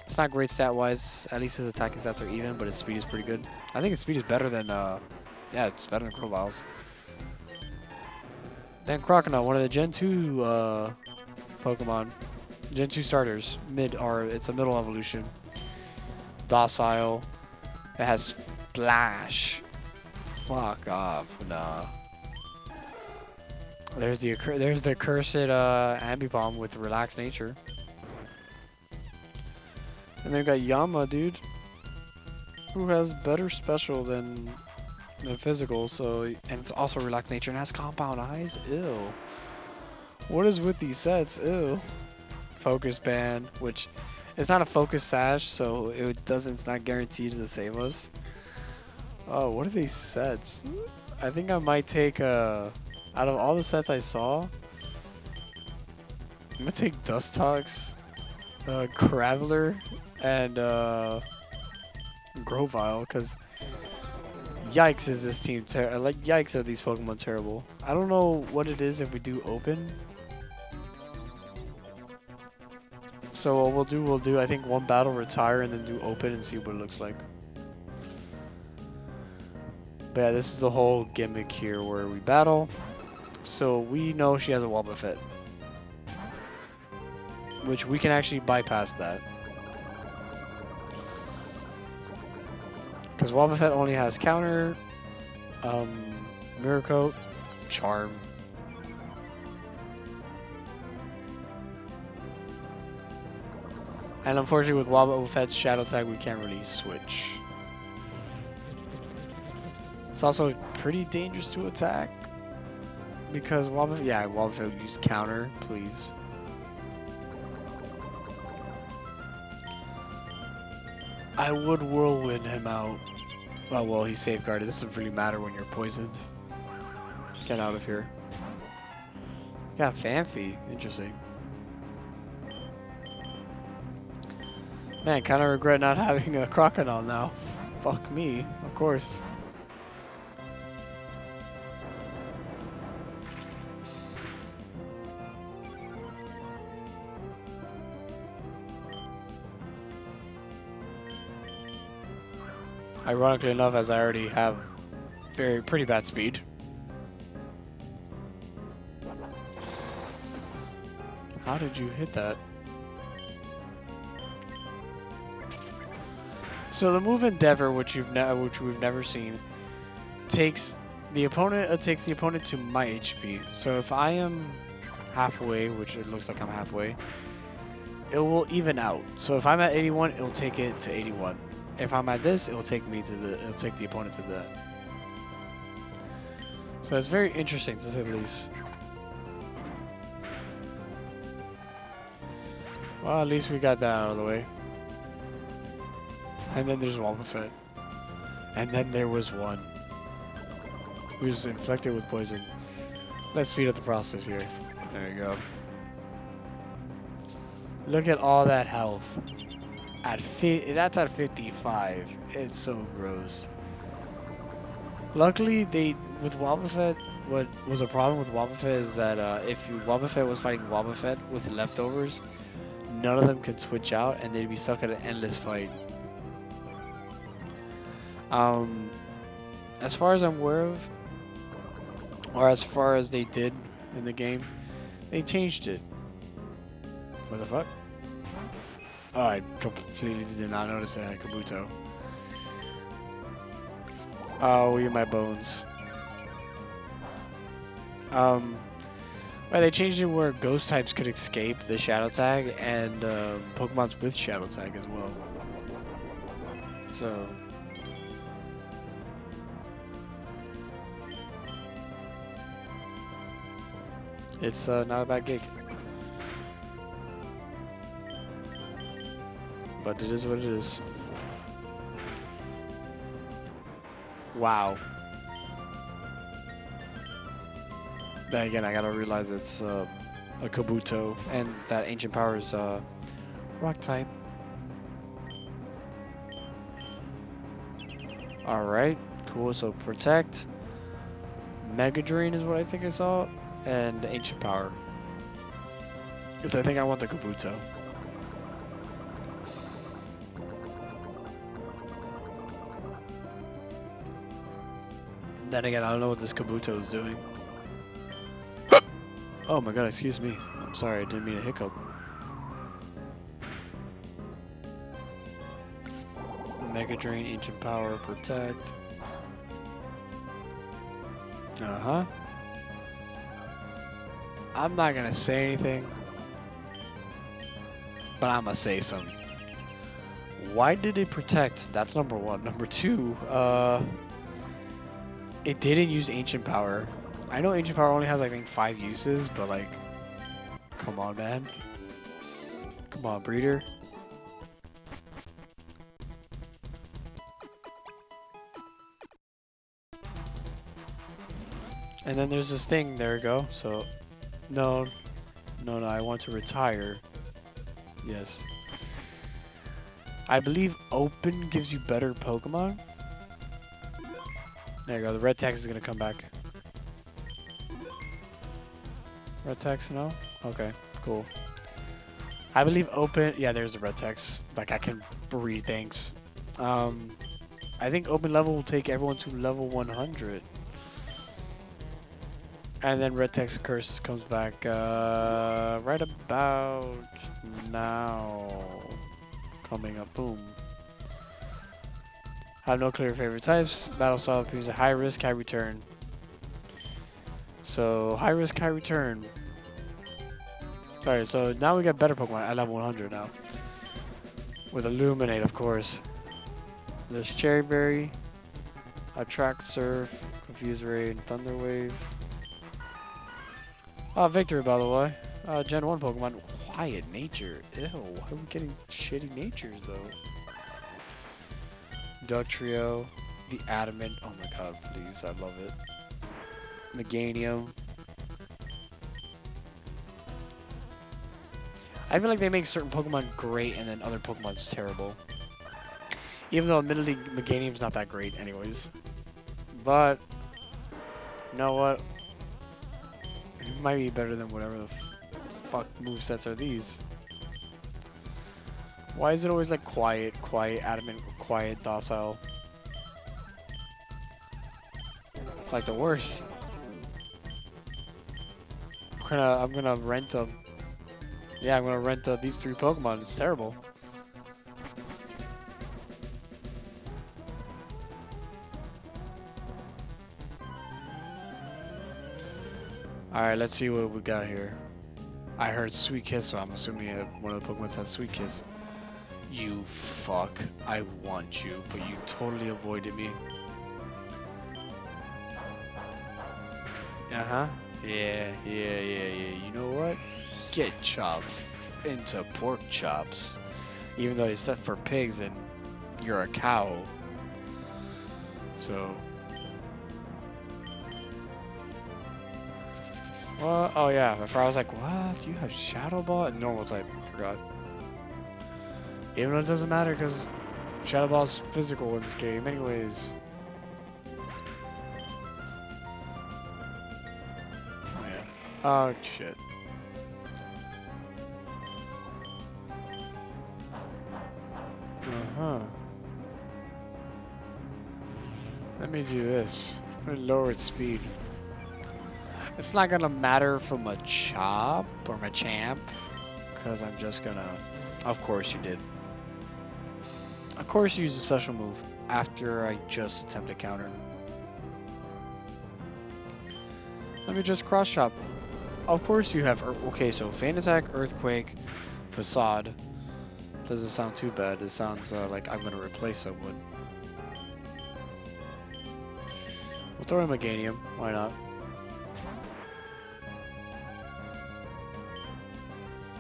It's not great stat-wise. At least his attacking stats are even, but his speed is pretty good. I think his speed is better than, uh, yeah, it's better than Grovyle's. Then Croconaw, one of the Gen 2 uh, Pokemon. Gen 2 starters, mid, or it's a middle evolution. Docile. It has Splash. Fuck off, nah. There's the there's the cursed uh, Ambipom with relaxed nature. And they've got Yanma, dude, who has better special than than physical. So and it's also relaxed nature and has compound eyes. Ew. What is with these sets? Ew focus band, which is not a focus sash, so it doesn't. It's not guaranteed to save us. Oh, what are these sets? I think I might take uh, out of all the sets I saw. I'm gonna take Dustox, uh, Graveler, and uh, Grovyle, because yikes is this team ter like yikes are these Pokemon terrible. I don't know what it is if we do open, So what we'll do, we'll do, I think, one battle, retire, and then do open and see what it looks like. But yeah, this is the whole gimmick here where we battle. So we know she has a Wobbuffet. Which we can actually bypass that. Because Wobbuffet only has counter, um, Mirror Coat, Charm, And unfortunately with Wobbuffet's Shadow Tag we can't really switch. It's also pretty dangerous to attack. Because Wobbuffet, yeah, Wobbuffet use counter, please. I would whirlwind him out. Oh well, he's safeguarded. This doesn't really matter when you're poisoned. Get out of here. Got Phanpy. Interesting. Man, kind of regret not <laughs> having a crocodile now. Fuck me, of course. Ironically enough, as I already have very pretty bad speed. How did you hit that? So the move Endeavor, which you've which we've never seen, takes the opponent uh, takes the opponent to my HP. So if I am halfway, which it looks like I'm halfway, it will even out. So if I'm at 81, it'll take it to 81. If I'm at this, it'll take me to the, it'll take the opponent to that. So it's very interesting to say the least. Well, at least we got that out of the way. And then there's Wobbuffet. And then there was one who's infected with poison. Let's speed up the process here. There you go. Look at all that health. At fi that's at 55. It's so gross. Luckily, they with Wobbuffet, what was a problem with Wobbuffet is that uh, if you Wobbuffet was fighting Wobbuffet with leftovers, none of them could switch out and they'd be stuck at an endless fight. Um, as far as I'm aware of, or as far as they did in the game, they changed it. What the fuck? Oh, I completely did not notice that Kabuto. Oh, you're my bones. Um, well, they changed it where ghost types could escape the shadow tag and uh, Pokemon's with shadow tag as well. So. It's uh, not a bad gig. But it is what it is. Wow. Then again, I gotta realize it's uh, a Kabuto, and that Ancient Power is uh, Rock type. Alright, cool, so Protect, Mega Drain is what I think I saw, and Ancient Power. Because I think I want the Kabuto. Then again, I don't know what this Kabuto is doing. <laughs> oh my god, excuse me. I'm sorry, I didn't mean a hiccup. Mega Drain, Ancient Power, Protect. Uh-huh. I'm not gonna say anything. But I'm gonna say something. Why did it protect? That's number one. Number two, uh... It didn't use Ancient Power. I know Ancient Power only has, I think, five uses, but like, come on, man. Come on, Breeder. And then there's this thing, there we go. So, no, no, no, I want to retire. Yes. I believe open gives you better Pokemon. There you go, the red text is gonna come back. Red text, no? Okay, cool. I believe open, yeah, there's a red text. Like I can breathe, thanks. Um, I think open level will take everyone to level 100. And then red text curses comes back uh, right about now. Coming up, boom. I have no clear favorite types. Battle style appears a high risk, high return. So high risk, high return. Sorry, so now we got better Pokemon at level 100 now. With Illuminate, of course. There's Cherry Berry. Attract Surf, Confuse Rain, Thunder Wave. Oh, Victory, by the way. Uh, Gen 1 Pokemon. Quiet Nature. Ew, why are we getting shitty natures, though? Dugtrio. The Adamant. Oh my god, please, I love it. Meganium. I feel like they make certain Pokemon great and then other Pokemon's terrible. Even though admittedly Meganium's not that great anyways. But, you know what? It might be better than whatever the fuck movesets are these. Why is it always like quiet, quiet, adamant, quiet, docile? It's like the worst. I'm gonna, I'm gonna rent them. Yeah, I'm gonna rent uh, these three Pokemon. It's terrible. Alright, let's see what we got here. I heard Sweet Kiss, so I'm assuming uh, one of the Pokemon has Sweet Kiss. You fuck. I want you, but you totally avoided me. Uh-huh. Yeah, yeah, yeah, yeah. You know what? Get chopped into pork chops. Even though it's set for pigs and you're a cow. So... What? Oh yeah, before I was like, what? Do you have Shadow Ball? And normal type, forgot. Even though it doesn't matter because Shadow Ball's physical in this game anyways. Oh yeah. Oh shit. Uh-huh. Let me do this. Let me lower its speed. It's not gonna matter for Machop or Machamp, because I'm just gonna... Of course you did. Of course use a special move after I just attempt a counter. Let me just Cross Chop. Of course you have... Okay, so Feint Attack, Earthquake, Facade. Doesn't sound too bad. It sounds uh, like I'm gonna replace someone. We'll throw in Meganium. Why not?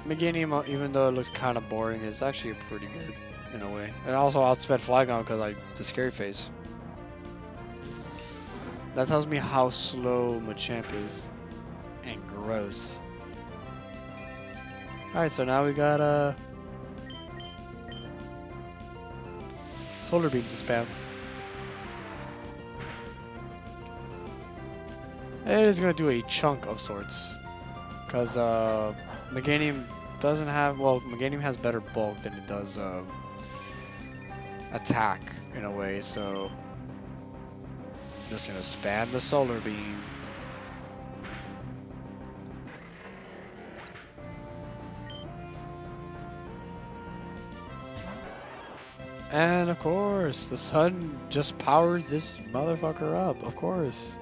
Meganium, even though it looks kind of boring, is actually pretty good in a way. And also I'll outsped Flygon because I the scary face. That tells me how slow Machamp is. And gross. Alright, so now we got uh Solar Beam to spam. It is gonna do a chunk of sorts. Cause uh Meganium doesn't have, well, Meganium has better bulk than it does um, attack in a way, so I'm just gonna spam the solar beam. And of course, the sun just powered this motherfucker up, of course.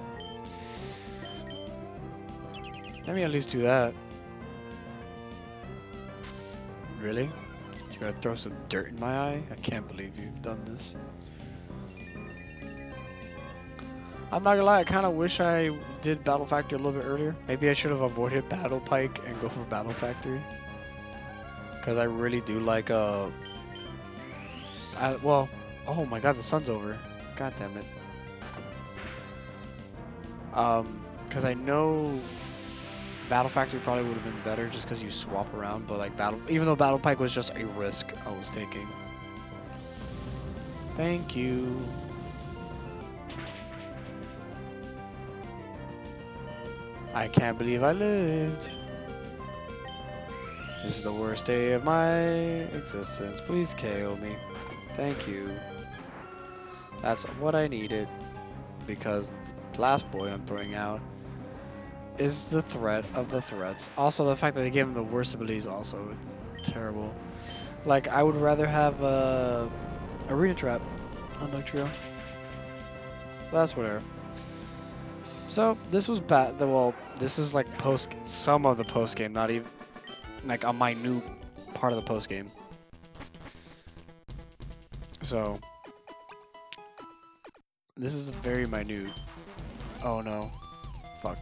Let me at least do that. Really? You're gonna throw some dirt in my eye? I can't believe you've done this. I'm not gonna lie, I kinda wish I did Battle Factory a little bit earlier. Maybe I should have avoided Battle Pike and go for Battle Factory. Cause I really do like, uh... I, well, oh my god, the sun's over. God damn it. Um, cause I know Battle Factory probably would have been better just because you swap around, but like Battle, even though Battle Pike was just a risk I was taking. Thank you. I can't believe I lived. This is the worst day of my existence. Please KO me. Thank you. That's what I needed. Because the last boy I'm throwing out is the threat of the threats. Also, the fact that they gave him the worst abilities also terrible. Like, I would rather have a uh, arena trap on Dugtrio. That's whatever. So this was bad. The well, this is like post some of the post game, not even like a minute part of the post game. So this is very minute. Oh no, fuck,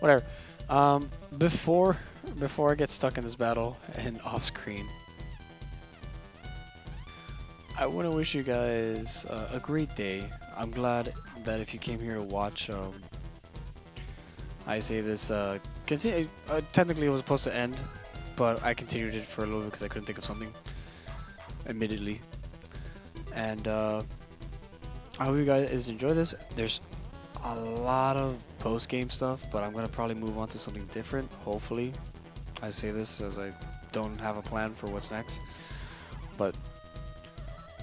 whatever. Um, before before I get stuck in this battle and off screen, I want to wish you guys uh, a great day. I'm glad that if you came here to watch, um, I say this, uh, uh, technically it was supposed to end, but I continued it for a little bit because I couldn't think of something, admittedly. And, uh, I hope you guys enjoy this. There's a lot of post-game stuff, but I'm going to probably move on to something different, hopefully. I say this as I don't have a plan for what's next, but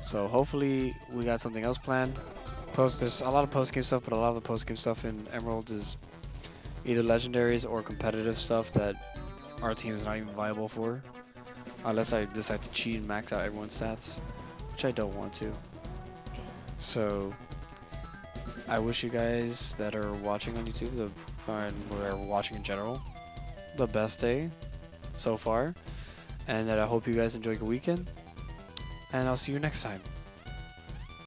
so hopefully we got something else planned. Post there's a lot of post game stuff, but a lot of the post game stuff in Emerald is either legendaries or competitive stuff that our team is not even viable for. Unless I decide to cheat and max out everyone's stats, which I don't want to. So I wish you guys that are watching on YouTube, the and are watching in general, the best day so far, and that I hope you guys enjoy your weekend and I'll see you next time.